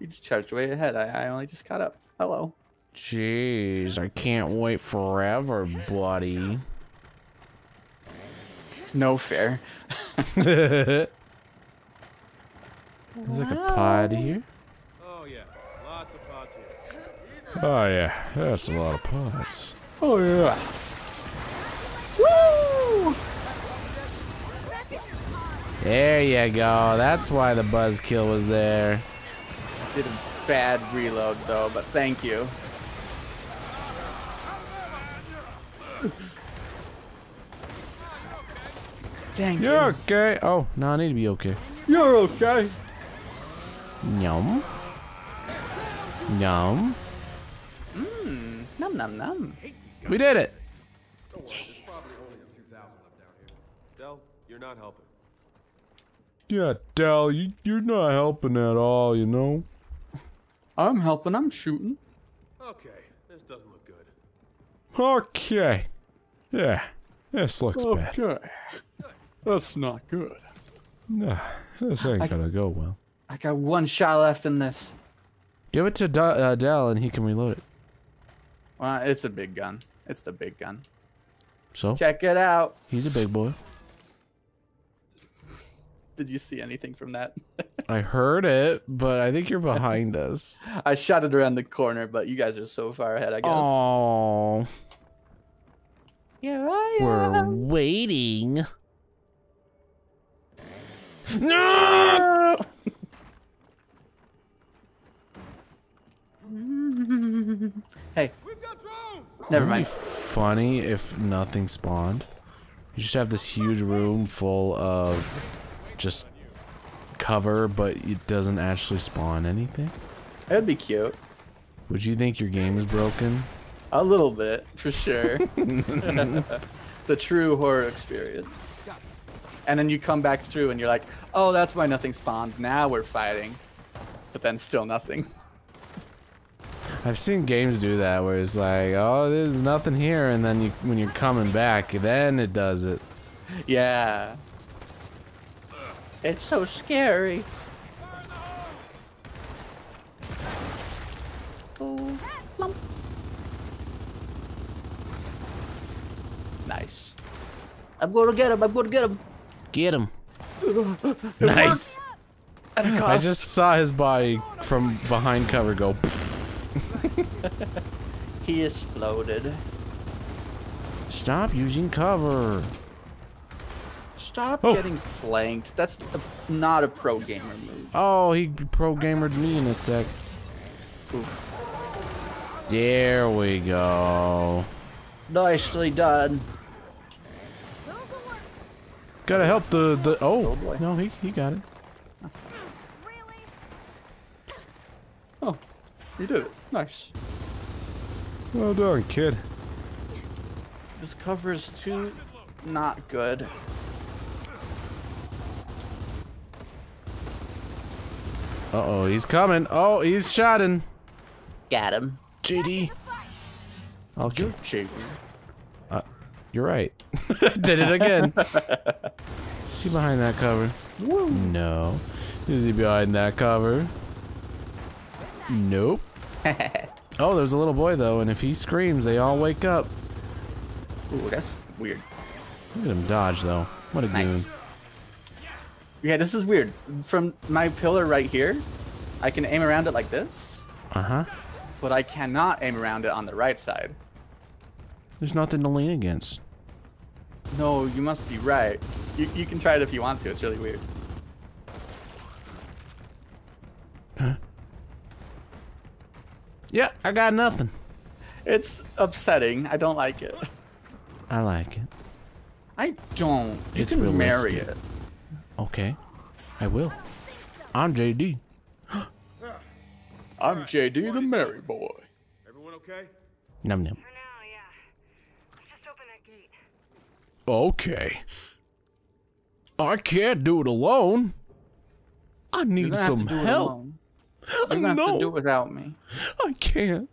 You just charged way ahead. I, I only just caught up. Hello. Jeez, I can't wait forever, buddy. No fair. There's like a pod here. Oh yeah, lots of pods here. Oh yeah, that's a lot of pods. Oh yeah. Woo! There you go. That's why the buzzkill was there. Did a bad reload though, but thank you. Dang You're you. okay. Oh, no, I need to be okay. You're okay. Yum. Yum. Mmm. Num num num. We did it. Don't worry, there's probably only a few thousand left down here. Del, you're not helping. Yeah, Dal, you, you're not helping at all, you know? I'm helping. I'm shooting. Okay, Okay. Yeah, this looks bad. Okay. That's not good. Nah, this ain't gonna go well. I got one shot left in this. Give it to Da- uh, Dal and he can reload it. Well, it's a big gun. It's the big gun. So, Check it out. he's a big boy. Did you see anything from that? I heard it, but I think you're behind us. I shot it around the corner, but you guys are so far ahead, I guess. Oh, Here I we're waiting. No! Hey, We've got drones. never Wouldn't it be mind. funny if nothing spawned. You just have this huge room full of just cover, but it doesn't actually spawn anything. That'd be cute. Would you think your game is broken? A little bit, for sure. the true horror experience. And then you come back through and you're like, oh, that's why nothing spawned. Now we're fighting. But then still nothing. I've seen games do that where it's like, oh, there's nothing here, and then you, when you're coming back, then it does it. Yeah. It's so scary. Oh, lump. Nice. I'm gonna get him. I'm gonna get him. Get him. nice. At a I cost. just saw his body from behind cover go. He exploded. Stop using cover. Stop Oh. getting flanked. That's a, not a pro gamer move. Oh, he pro gamered me in a sec. There we go. Nicely done. Gotta help the the. Oh, Oh, boy. no, he he got it. Really? Oh, you did it. Nice. Well done, kid. This cover is too not good. Uh oh, he's coming. Oh, he's shotting. Got him. JD. Okay, Shaky. You're right. Did it again. Is he behind that cover? No. Is he behind that cover? Nope. oh, there's a little boy though, and if he screams, they all wake up. Ooh, that's weird. Look at him dodge though. What a Nice. Yeah, this is weird. From my pillar right here, I can aim around it like this. Uh huh. but I cannot aim around it on the right side. There's nothing to lean against. No, you must be right. You, you can try it if you want to. It's really weird. Yeah, I got nothing. It's upsetting. I don't like it. I like it. I don't. You It's can marry it. Okay, I will. I'm JD. I'm JD the Merry Boy. Everyone okay? Num num. For now, yeah. Let's just open that gate. Okay. I can't do it alone. I You need don't have to some do it help. alone. You're gonna have to do it without me. I can't.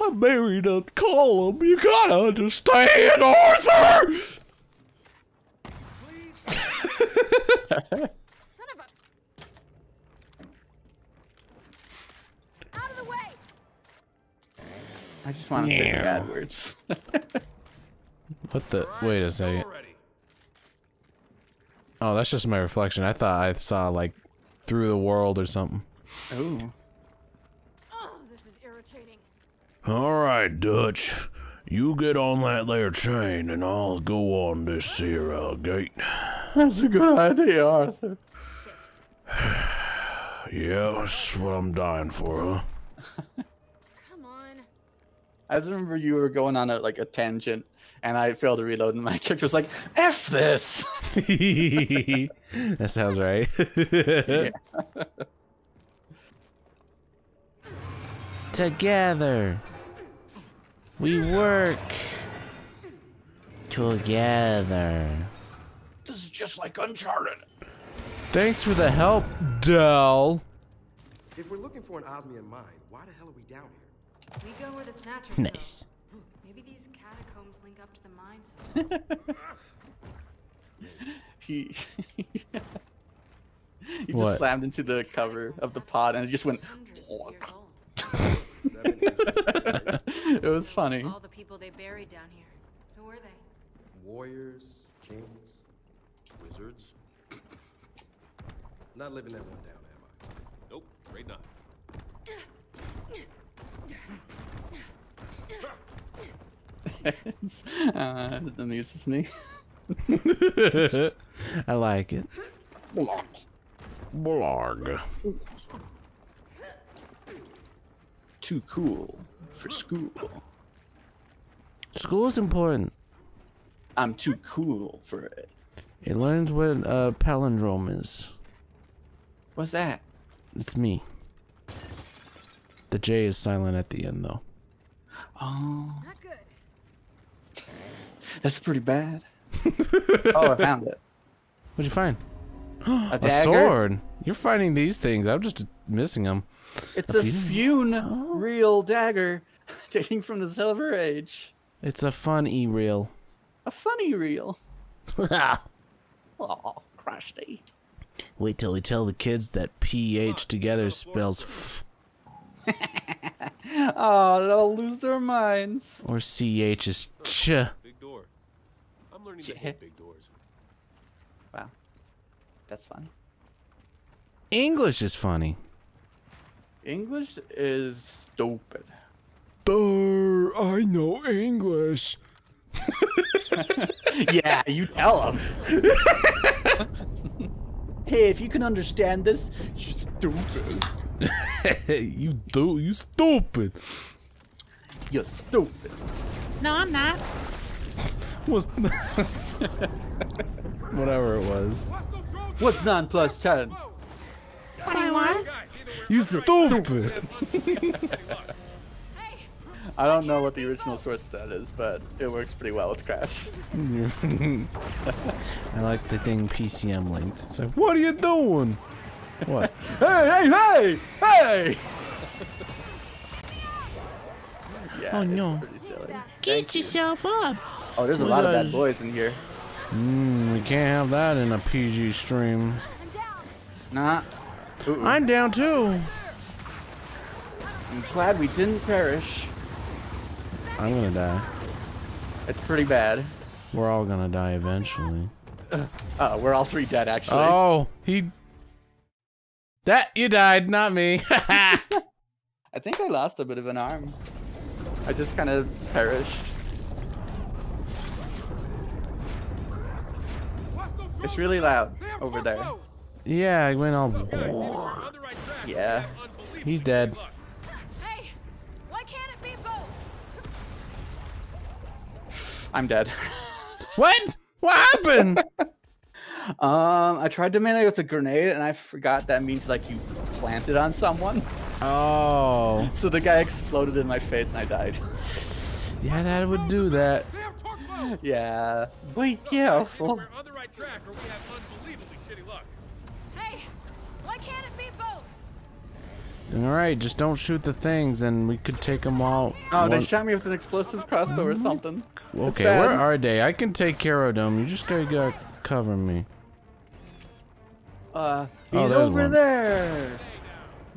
I married a column. You gotta understand, Arthur. Son of a. Out of the way! I just want to say the bad words. What the? Wait a second. Oh, that's just my reflection. I thought I saw like through the world or something. Ooh. Oh, this is irritating. All right, Dutch. You get on that there chain, and I'll go on this here uh, gate. That's a good idea, Arthur. Yeah, that's what I'm dying for, Come on. I just remember you were going on a, like a tangent, and I failed to reload, and my character was like, "F this." that sounds right. Together, we work. Together. This is just like Uncharted. Thanks for the help, Del. If we're looking for an Osmian mine, why the hell are we down here? We go where the snatchers Nice. go. Maybe these catacombs link up to the mines. he he just slammed into the cover of the pod, and it just went. Hundreds of years old. Seven, eight, It was funny. All the people they buried down here. Who were they? warriors, kings, wizards. Not living that one down, am I? Nope, afraid not. Uh, it amuses me. I like it. Blarg. Too cool for school. School's important. I'm too cool for it. It learns what a palindrome is. What's that? It's me. The J is silent at the end, though. Oh, Not good. That's pretty bad. oh, I found it. What'd you find? A, A sword. You're finding these things. I'm just missing them. It's A a Fune oh. real dagger dating from the Silver Age. It's a fun e-reel. A funny reel. Oh, crusty. Wait till we tell the kids that PH together spells F Oh, they'll lose their minds. or CH is Ch. Big door. I'm learning to Yeah. hate big doors. Wow, that's funny. English is funny. English is stupid. There, I know English. yeah, you tell him. hey, if you can understand this, you're stupid. Hey, you do, you stupid. You're stupid. Was whatever it was. What's nine plus ten? guys, either we're You stupid. Hey, I don't know what the original source stat is, but it works pretty well with Crash. I like the thing PCM linked. It's like, what are you doing? What? Hey, hey, hey, hey! Oh, yeah, Oh, no. pretty silly. Get yourself up. Oh, there's a lot of bad boys in here. Mm, we can't have that in a PG stream. I'm down. Nah. Ooh, I'm down too. I'm glad we didn't perish. I'm gonna die. It's pretty bad. We're all gonna die eventually. Oh, we're all three dead, actually. Oh, he. That you died, not me. I think I lost a bit of an arm. I just kind of perished. hostile drones It's really loud over there. yeah, I went all. Guys, either we're on the right track or we Yeah. He's dead. Hey, why can't it be both? I'm dead. What? What happened? um, I tried to melee with a grenade, and I forgot that means like you plant it on someone. oh, So the guy exploded in my face, and I died. yeah, that would do that. Damn torque close. yeah. Be Either careful. We're on the right track or we have unbelievably shitty luck. Hey, why can't it be both? All right, just don't shoot the things, and we could take them all. Oh, they shot me with an explosive crossbow or something. Okay, where are they? I can take care of them. You just gotta, gotta cover me. Uh, Oh, he's there's over one. there.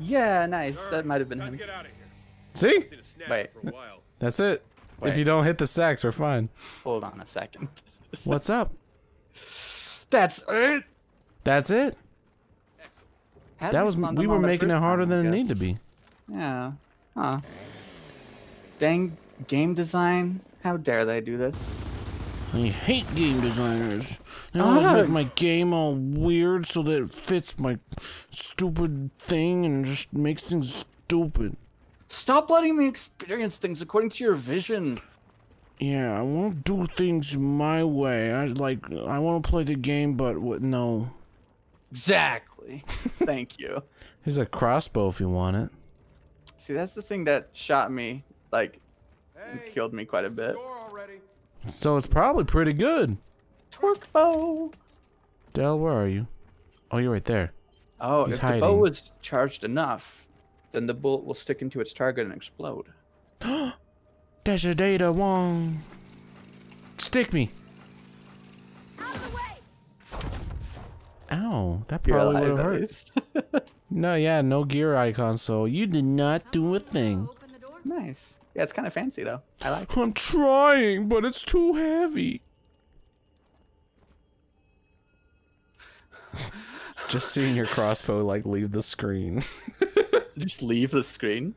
Yeah, nice. That might have been him. get out of here. See? Seen a snap Wait. for. That's it. If you don't hit the sacks, we're fine. Hold on a second. What's up? That's it. That's it. Had That was we were making it harder than it needed to be. Yeah. Huh. Dang game design. How dare they do this? I hate game designers. They ah. always make my game all weird so that it fits my stupid thing and just makes things stupid. Stop letting me experience things according to your vision. Yeah, I want to do things my way. I like I want to play the game, but what? No. Exactly. Thank you. Here's a crossbow if you want it. See, that's the thing that shot me, like, Hey, killed me quite a bit. So it's probably pretty good. Torque bow. Del, where are you? Oh, you're right there. Oh, He's if the bow is charged enough, then the bullet will stick into its target and explode. There's your data, Wong. Stick me. Out of the way! Ow, that probably would have hurt. No, yeah, no gear icon, so you did not do a thing. Open the door. nice. Yeah, it's kind of fancy though. I like. I'm trying, but it's too heavy. Just seeing your crossbow like leave the screen. Just leave the screen.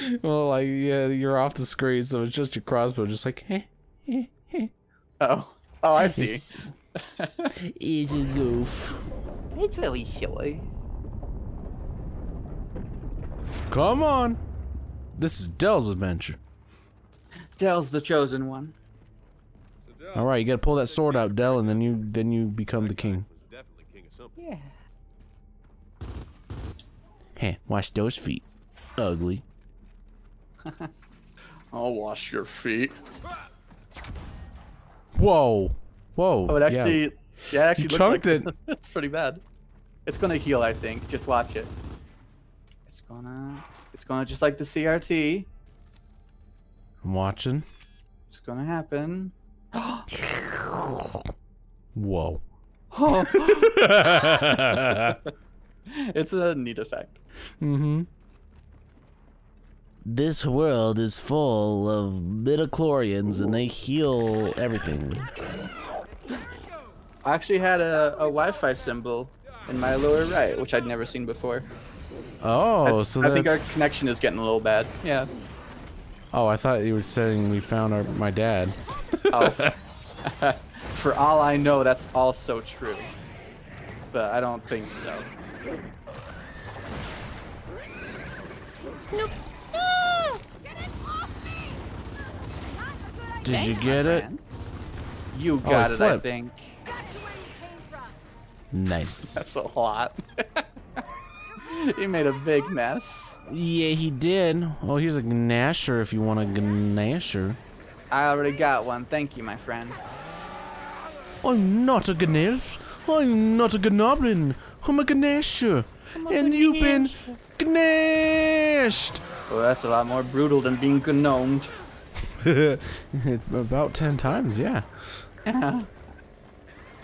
well, like yeah, you're off the screen, so it's just your crossbow, just like eh, eh, eh. Oh. Oh, I see. It's, it's a goof. It's really silly. Come on, this is Del's adventure. Del's the chosen one. All right, you gotta pull that sword out, Del, and then you then you become the king. was definitely king of something. Yeah. Hey, watch those feet. Ugly. I'll wash your feet. Whoa. Whoa. Oh, it actually, yeah, it actually You looked chunked like, it. it's pretty bad. It's gonna heal, I think. Just watch it. It's gonna, it's gonna just like the CRT. I'm watching. It's gonna happen. Whoa. It's a neat effect. Mm-hmm. This world is full of midichlorians and they heal everything. I actually had a, a Wi-Fi symbol in my lower right, which I'd never seen before. Oh, so I think our connection is getting a little bad. Yeah. Oh, I thought you were saying we found our my dad. Oh. For all I know, that's also true. But I don't think so. Did you get it? You Oh, got it it, I think. Back to where you came Nice. That's a lot. he made a big mess. Yeah, he did. Oh, here's a gnasher if you want a gnasher. I already got one. Thank you, my friend. I'm not a gnelf. I'm not a gnoblin. I'm a gnasher. And you've been gnashed. Well, that's a lot more brutal than being gnomed. About ten times, yeah. Yeah.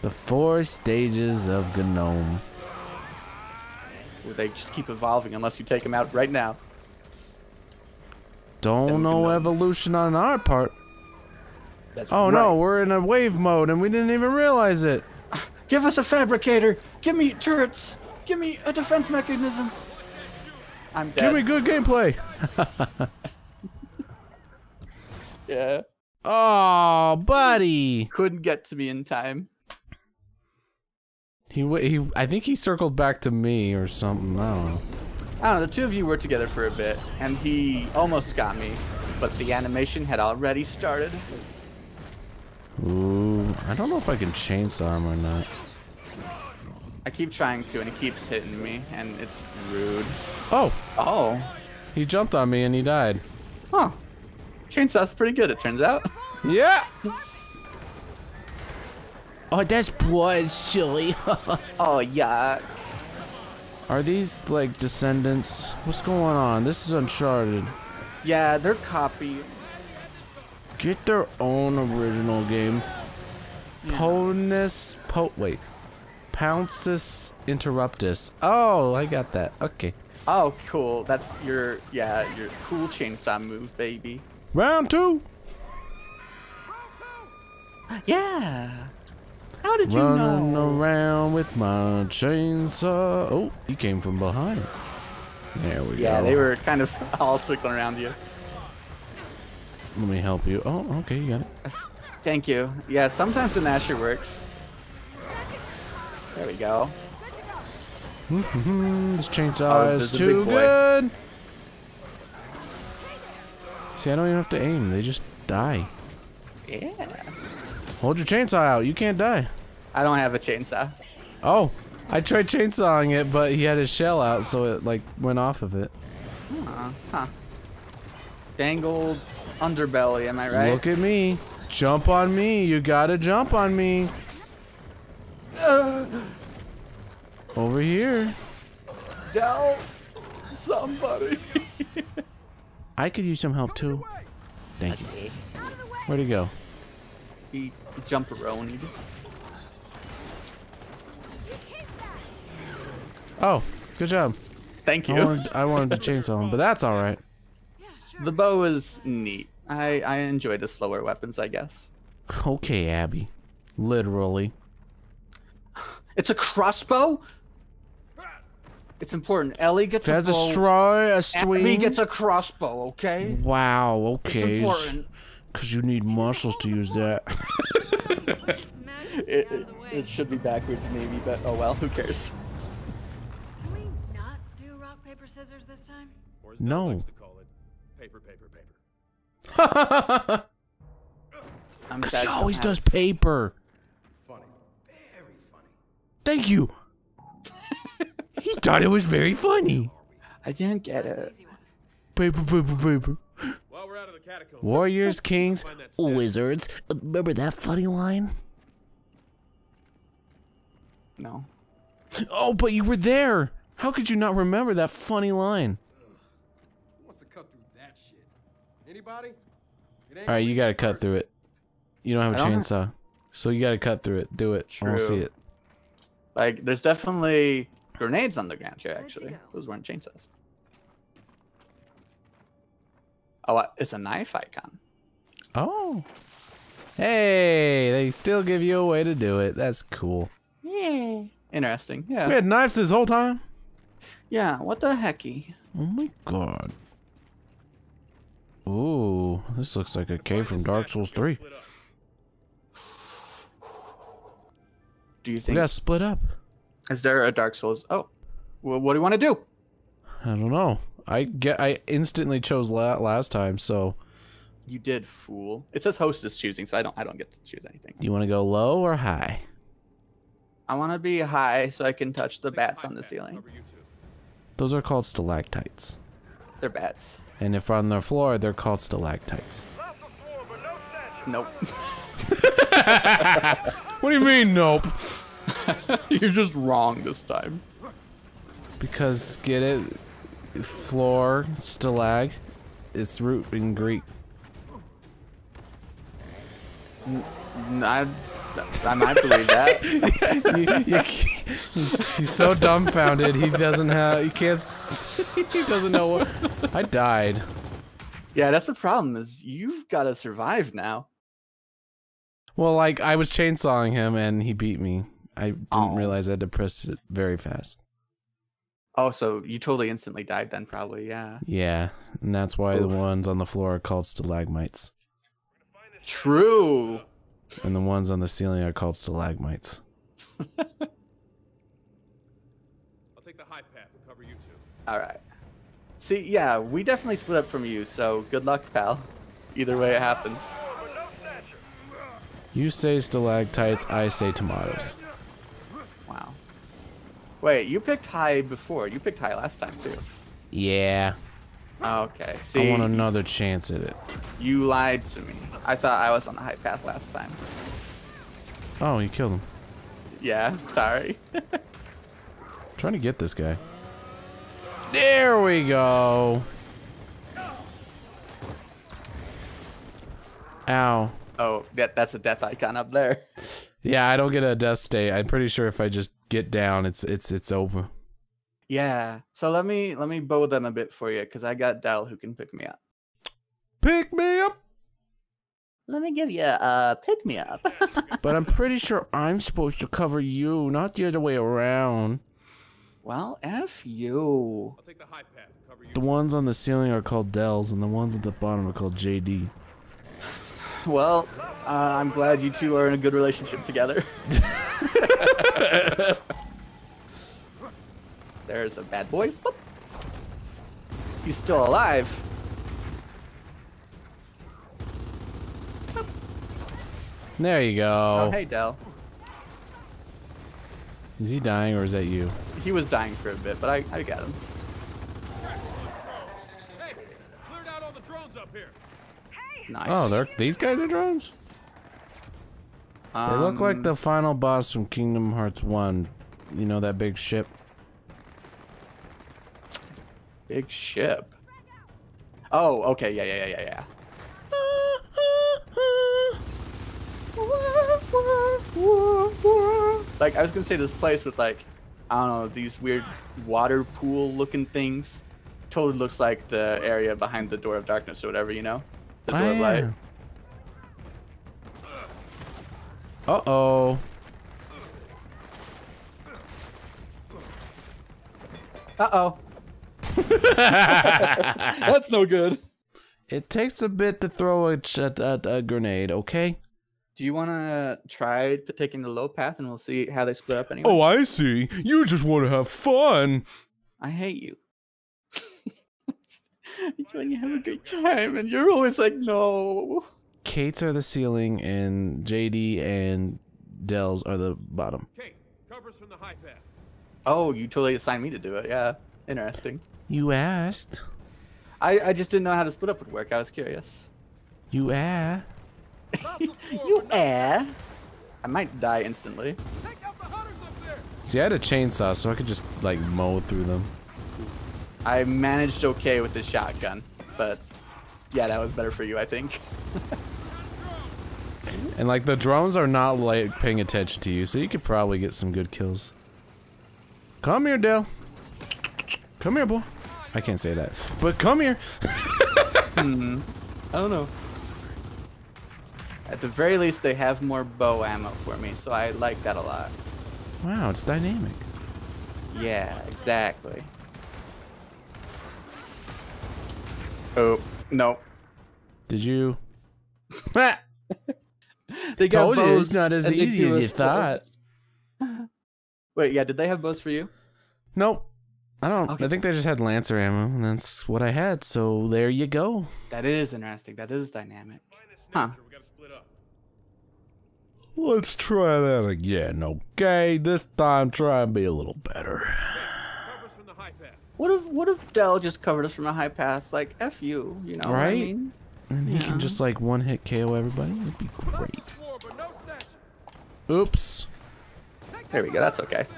The four stages of gnome. They just keep evolving unless you take them out right now. Don't Them know gnomes. evolution on our part. That's Oh right. no, we're in a wave mode and we didn't even realize it. Give us a fabricator. Give me turrets. Give me a defense mechanism. I'm dead. Give me good gameplay. yeah. Oh, buddy. Couldn't get to me in time. He, he, I think he circled back to me or something. I don't know. I don't know. The two of you were together for a bit, and he almost got me, but the animation had already started. Ooh, I don't know if I can chainsaw him or not. I keep trying to, and he keeps hitting me, and it's rude. Oh, Oh. he jumped on me and he died. Huh. Chainsaw's pretty good, it turns out. Yeah. Oh, that's blood, silly. Oh, yuck. Are these like descendants? What's going on? This is Uncharted. Yeah, they're copy. Get their own original game. Ponus, po wait, Pounces Interruptus. Oh, I got that. Okay. Oh, cool. That's your, yeah, your cool chainsaw move, baby. Round two. Yeah. How did you know? Running know? around with my chainsaw. Oh, he came from behind. There we Yeah, go. Yeah, they were kind of all circling around you. Let me help you. Oh, okay, you got it. Thank you. Yeah, sometimes the Gnasher works. There we go. Mm, this chainsaw Oh, is too good. See, I don't even have to aim. They just die. Yeah. Hold your chainsaw out. You can't die. I don't have a chainsaw. Oh, I tried chainsawing it, but he had his shell out, so it like went off of it. Huh. Dangled underbelly, am I right? Look at me. Jump on me. You gotta jump on me. Over here. Del, somebody. I could use some help too. Thank you. Where'd he go? he jumperonied. Oh, good job. Thank I you. wanted, I wanted to chainsaw him, but that's all right. The bow is neat. I, I enjoy the slower weapons, I guess. Okay, Abby. Literally. It's a crossbow? It's important. Ellie gets Has a a bow. straw, a Abby swing. gets a crossbow, okay? Wow. Okay. It's important. Because you need muscles to use that. It, it, it should be backwards, maybe, but oh well, who cares? Can we not do rock, paper, scissors this time? Or as No. Bill likes to call it, paper, paper, paper. Because he always does paper. Funny. Very funny. Thank you. He thought it was very funny. I didn't get it. Paper, paper, paper. While we're out of the catacombs, Warriors, kings, find that statue. wizards. Remember that funny line? No. Oh, but you were there. How could you not remember that funny line? Who wants to cut through that shit? Anybody? All right, you gotta cut through it. You don't have a don't- chainsaw, so you gotta cut through it. Do it. I want to see it. Like, there's definitely grenades on the ground here, actually. Those weren't chainsaws. Oh, it's a knife icon. Oh. Hey, they still give you a way to do it. That's cool. Yeah. Interesting. Yeah. We had knives this whole time. Yeah, what the hecky? Oh my god. Ooh, this looks like a cave from Dark Souls 3. Do you think? We think got split up. Is there a Dark Souls? Oh, well, what do you want to do? I don't know. I get. I instantly chose la- last time. So, You did, fool. It says host is choosing, so I don't. I don't get to choose anything. do you want to go low or high? I want to be high so I can touch the bats on the ceiling. cover you two. Those are called stalactites. They're bats. And if on the floor, they're called stalactites. Lots of floor, but no statue. Nope. What do you mean, nope? You're just wrong this time. Because, get it? Floor, stalag. It's root in Greek. N- I, I might believe that. You- you- he's, he's so dumbfounded. He doesn't have. He can't. He doesn't know what. I died. Yeah, that's the problem. Is you've got to survive now. Well, like I was chainsawing him and he beat me. I didn't Aw. realize I had to press it very fast. Oh, so you totally instantly died then, probably. Yeah. Yeah, and that's why Oof. the ones on the floor are called stalagmites, True. and the ones on the ceiling are called stalagmites. I'll take the high path and cover you two. All right. See, yeah, we definitely split up from you. So good luck, pal. Either way it happens. But no statue. You say stalactites, I say tomatoes. Wait, you picked high before. You picked high last time too. Yeah, Okay. See, I want another chance at it. you lied to me. I thought I was on the high path last time. Oh, you killed him. Yeah. Sorry. trying to get this guy. There we go. Ow. oh, that that's a death icon up there. Yeah, I don't get a death state. I'm pretty sure if I just get down, it's it's it's over. Yeah. So let me let me bow them a bit for you, cause I got Del who can pick me up. Pick me up. Let me give you a pick me up. But I'm pretty sure I'm supposed to cover you, not the other way around. well, f you. I'll take the high path cover you The ones on the ceiling are called Dels, and the ones at the bottom are called JD. Well, uh, I'm glad you two are in a good relationship together. There's a bad boy. Boop. He's still alive. There you Oh, go. hey, Del. Is he dying or is that you? He was dying for a bit, but I, I got him. Hey, cleared out all the drones up here. Nice. Oh, they're these guys are drones. They look like Um, the final boss from Kingdom Hearts One. You know that big ship. big ship. Oh, okay, yeah, yeah, yeah, yeah, yeah. Like I was gonna say, this place with like, I don't know, these weird water pool looking things. Totally looks like the area behind the door of darkness or whatever, you know, the door of light. Uh oh. Uh oh. That's no good. It takes a bit to throw a, ch- a, a, a grenade, okay? Do you want to try taking the low path and we'll see how they split up anyway? Oh, I see. You just want to have fun. I hate you. it's when you have a good time and you're always like, no. Kait's are the ceiling, and JD and Del's are the bottom. Kate, covers from the high path. Oh, you totally assigned me to do it. Yeah. Interesting. You asked. I, I just didn't know how the split up would work. I was curious. You asked. You air. I might die instantly. Take out the hunters up there. See, I had a chainsaw, so I could just like mow through them. I managed okay with the shotgun, but yeah, that was better for you, I think. And like the drones are not like paying attention to you, so you could probably get some good kills. Come here, Dale. Come here, boy. I can't say that, but come here. Hmm. I don't know. At the very least, they have more bow ammo for me, so I like that a lot. Wow, it's dynamic. Yeah, exactly. Oh, no. Did you? They Told you, it's bows not as easy as you thought. Wait, yeah, did they have bows for you? Nope. I don't. Okay. I think they just had Lancer ammo, and that's what I had. So there you go. That is interesting. That is dynamic. Huh. nature. We gotta split up. Let's try that again, okay? This time try and be a little better. Cover us from the high path. What if what if Del just covered us from a high path? Like F you, you know what I Right? mean? And he Yeah. can just like one hit KO everybody. It'd be great. Swore, but no snatching. Oops. There we go, that's okay.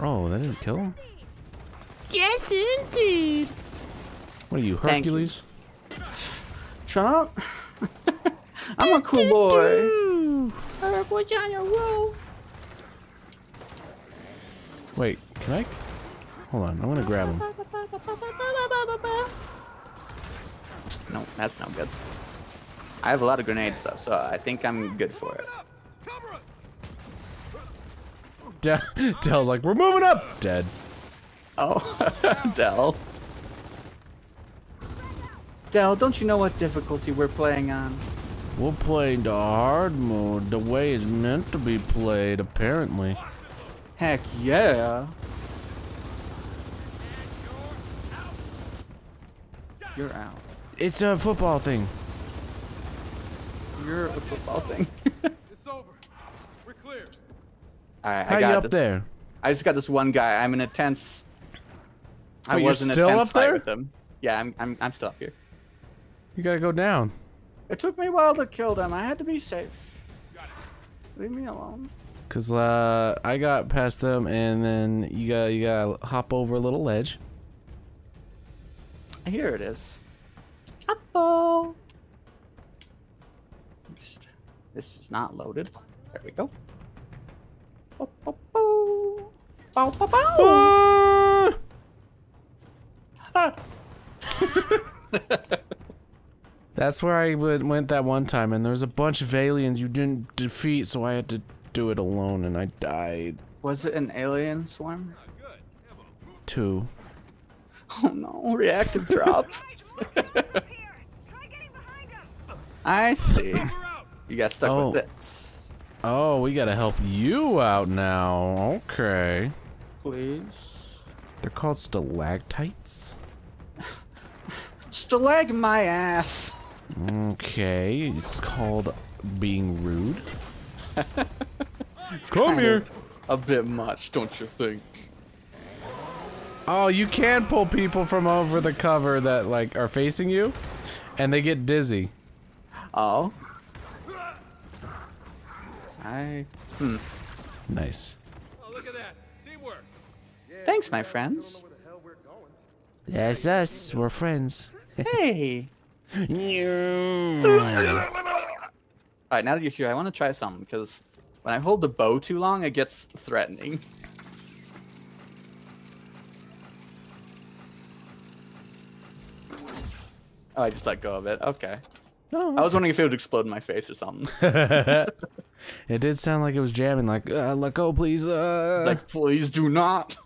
Oh, that didn't kill him? Yes, indeed. What are you, Thank you. Hercules? Shut up. I'm a cool boy. Alright, boy, on your roll. Wait, can I? Hold on, I'm gonna grab him. No, that's not good. I have a lot of grenades though, so I think I'm good for it. Del- Del's like, we're moving up. Dead. Oh, Del. Del, don't you know what difficulty we're playing on? We're playing the hard mode, the way it's meant to be played, apparently. Heck yeah. You're out. It's a football thing. You're a football thing. It's over. We're clear. Alright, How I you got up this. there? I just got this one guy. I'm in a tense. I Wait, you're was in a still tense up fight there? with him. Yeah, I'm, I'm, I'm still up here. You gotta go down. It took me a while to kill them. I had to be safe. Leave me alone. Cause uh, I got past them, and then you got you gotta hop over a little ledge. Here it is. Apple. Just, this is not loaded. There we go. Bow, bow, bow. Bow, bow, bow. Ah! That's where I went that one time, and there was a bunch of aliens you didn't defeat, so I had to do it alone, and I died Was it an alien swarm? too. Oh no, reactive drop. Here, try getting behind him. I see. You got stuck Oh. with this. Oh, we gotta help you out now. Okay. Please. They're called stalactites. Stalag my ass. Okay, it's called being rude. It's Come kind here. of A bit much, don't you think? Oh, you can pull people from over the cover that like are facing you, and they get dizzy. Oh. I. Hmm. Nice. Oh, look at that. Teamwork. Yeah, Thanks, my friends. Where the hell we're going? That's us. We're friends. Hey. Alright, Alright, now that you're here, I want to try something because when I hold the bow too long, it gets threatening. Oh, I just let go of it. Okay. I was wondering if it would explode in my face or something. It did sound like it was jamming. Like, uh, let go, please. Uh. like, please do not.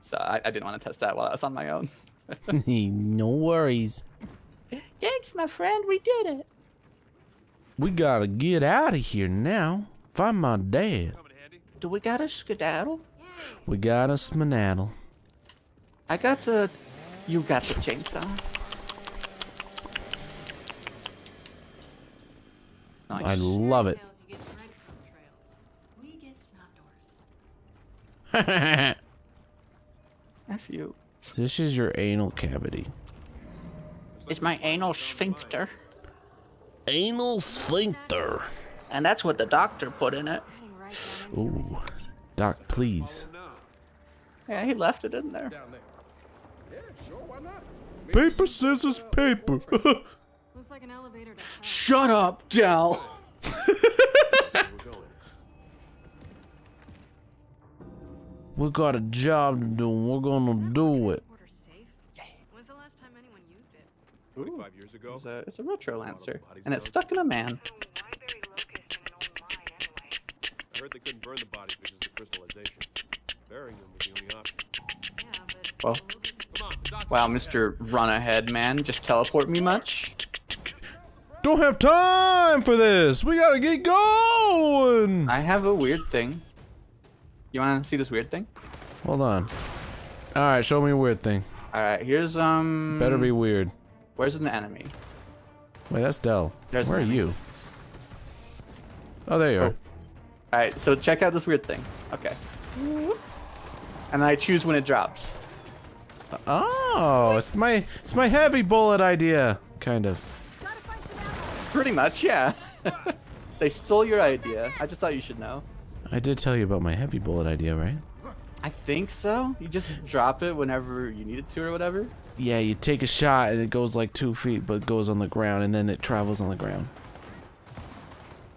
So I, I didn't want to test that while I was on my own. no worries. Thanks, my friend. We did it. We gotta get out of here now. Find my dad. Do we got a skedaddle? We got a skedaddle. I got the. You got the chainsaw. Nice. I love it. Tails, you get breadcrumb trails. We get snot doors. F you. this is your anal cavity. It's my anal sphincter. Anal sphincter. And that's what the doctor put in it. Heading right down into Ooh. Doc, please. Oh, yeah, he left it in there. Down there. Yeah, sure, why not? Paper, scissors, paper. Looks like an elevator. Shut up, Del. we got a job to do. and We're gonna do it. Transporter safe? When's the last time anyone used it? 25 years ago. It's a, it's a retro lancer, and it's stuck in a man. I heard they couldn't burn the bodies because of the crystallization. Burying them was the only option. Well, Come on, Doc. wow, Mr. Run Ahead Man, just teleport me much? Don't have time for this. We gotta get going. I have a weird thing. You wanna see this weird thing? Hold on. All right, show me a weird thing. All right, here's um. Better be weird. Where's an enemy? Wait, that's Del. Where are nothing. you? Oh, there you are. All right, so check out this weird thing. Okay. And I choose when it drops. Oh, it's my it's my heavy bullet idea, kind of. Gotta find some ammo. Pretty much, yeah. they stole your idea. I just thought you should know. I did tell you about my heavy bullet idea, right? I think so. You just drop it whenever you need it to or whatever. Yeah, you take a shot and it goes like two feet, but goes on the ground, and then it travels on the ground.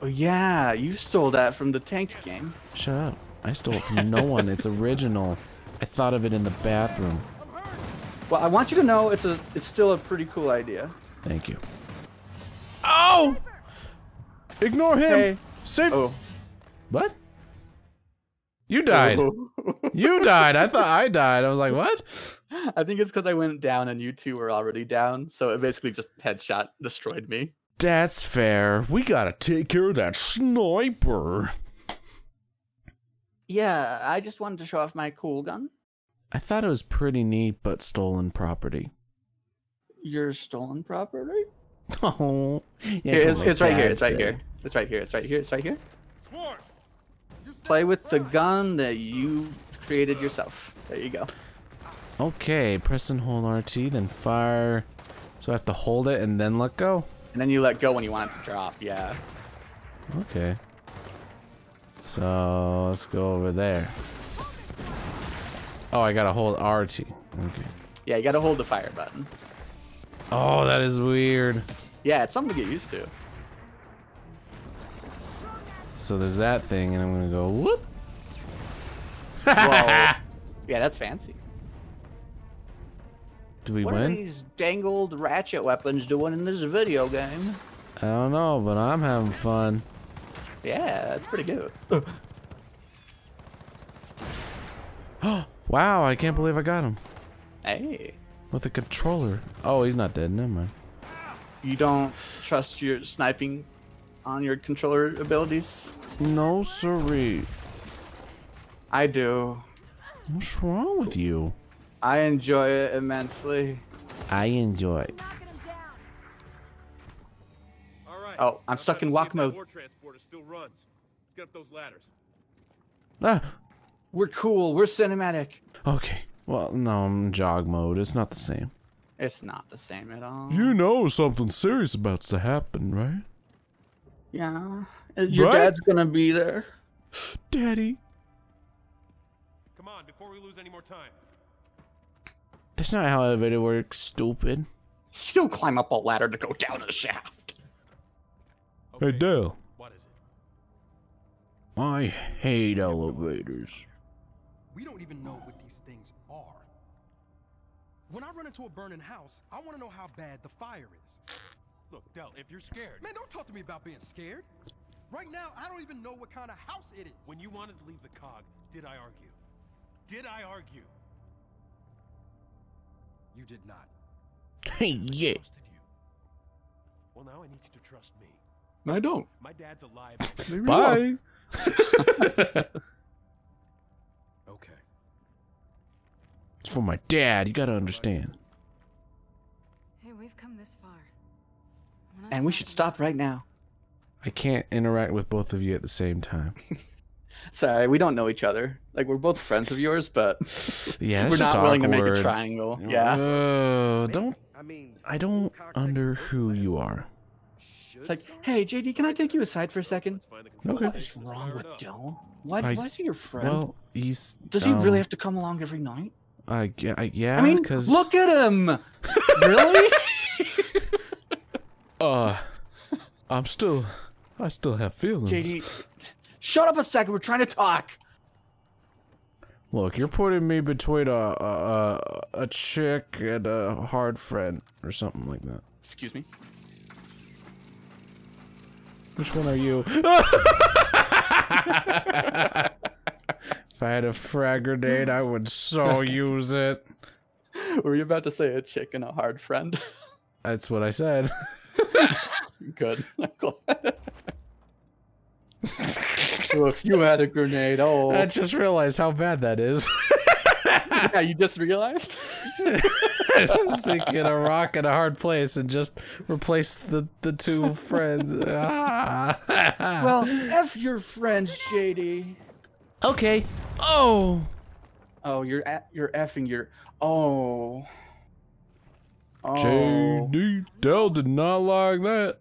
Oh yeah, you stole that from the tank game. Shut up. I stole it from no one. It's original. I thought of it in the bathroom. Well, I want you to know it's a it's still a pretty cool idea. Thank you. Oh! Ignore him. Hey. Save. Oh. What? You died. Oh. You died. I thought I died. I was like, what? I think it's because I went down and you two were already down, so it basically just headshot destroyed me. That's fair. We gotta take care of that sniper. Yeah, I just wanted to show off my cool gun. I thought it was pretty neat, but stolen property. Your stolen property? Oh, Here, yes, it's, what my it's right here. It's right here. It's right here. It's right here. It's right here. Play with the gun that you created yourself. There you go. Okay, press and hold RT, then fire. So I have to hold it and then let go. And then you let go when you want it to drop. Yeah. Okay. So let's go over there. Oh, I gotta hold RT. Okay. Yeah, you gotta hold the fire button. Oh, that is weird. Yeah, it's something to get used to. So there's that thing, and I'm gonna go whoop. Whoa. yeah, that's fancy. Do we What are these dangled ratchet weapons doing in this video game? I don't know, but I'm having fun. Yeah, that's pretty good. Wow, I can't believe I got him Hey, with a controller. Oh, he's not dead. Never mind. you don't trust your sniping on your controller abilities? No, siree. I do. What's wrong with you? I enjoy it immensely. I enjoy. Knocking him. All right. Oh, I'm now stuck in see walk mode. War transporter still runs. Let's get up those ladders. Ah, We're cool. We're cinematic. okay. Well, no, I'm in jog mode. It's not the same. It's not the same at all. You know something serious about's to happen, right? yeah. Your Right? dad's gonna be there. Daddy. Come on, before we lose any more time. That's not how elevator works, stupid. You don't climb up a ladder to go down a shaft. Hey, Okay, Dale. What is it? I hate elevators. We don't even know what these things are. When I run into a burning house, I want to know how bad the fire is. Look, Del, if you're scared, Man, don't talk to me about being scared. Right now, I don't even know what kind of house it is. when you wanted to leave the COG, did I argue? Did I argue? You did not. Hey, yeah. Well, now I need you to trust me. I don't. My dad's alive. Bye. Okay. It's for my dad. You gotta understand. Hey, we've come this far. And we should stop right now. I can't interact with both of you at the same time. Sorry, we don't know each other. Like we're both friends of yours, but Yeah, we're not just willing to make a triangle. Yeah. Uh, don't. I mean, I don't under who you are. It's like, hey JD, can I take you aside for a second? Let's find the control Okay. What is wrong with it. Dylan? Why, I- why is he your friend? Well, he's. Does he um, really have to come along every night? I, I, yeah, I mean, because. look at him. really? Uh, I'm still. I still have feelings. JD, shut up a second. We're trying to talk. Look, you're putting me between a a, a, a chick and a hard friend or something like that. Excuse me. Which one are you? if I had a frag grenade, I would so use it. Were you about to say a chick and a hard friend? That's what I said. Good. I'm glad. well, if you had a grenade, oh. I just realized how bad that is. yeah, you just realized? I was thinking a rock in a hard place and just replace the, the two friends. Ah. well, F your friends, Shady. okay. Oh. Oh, you're a- you're effing your. Oh. Oh. JD Del did not like that.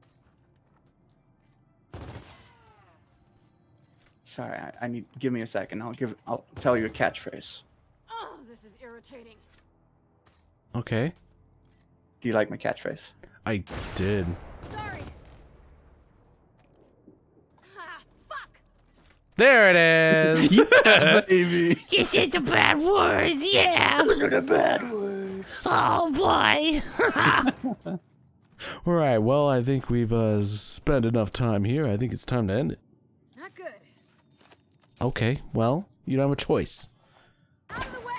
Sorry, I, I need. Give me a second. I'll give. I'll tell you a catchphrase. Oh, this is irritating. Okay. Do you like my catchphrase? I did. Sorry. Ah, fuck. There it is. yeah, Baby. You said the bad words, yeah. Those are the bad words. Oh boy. All right. Well, I think we've uh, spent enough time here. I think it's time to end it. Not good. Okay. Well, you don't have a choice. Out of the way.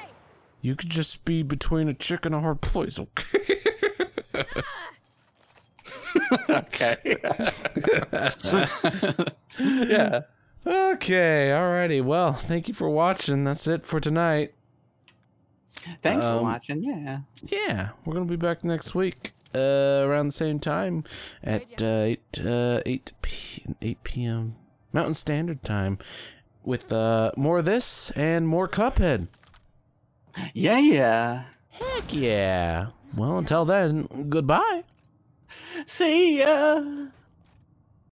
You could just be between a chick and a hard place. Okay. Okay. yeah. okay. Alrighty. Well, thank you for watching. That's it for tonight. Thanks for Um, watching. Yeah. Yeah, we're gonna be back next week uh, around the same time at uh, eight uh, eight p eight p.m. Mountain Standard Time with uh, more of this and more Cuphead. Yeah. Yeah. Heck yeah! Well, until then, goodbye. See ya.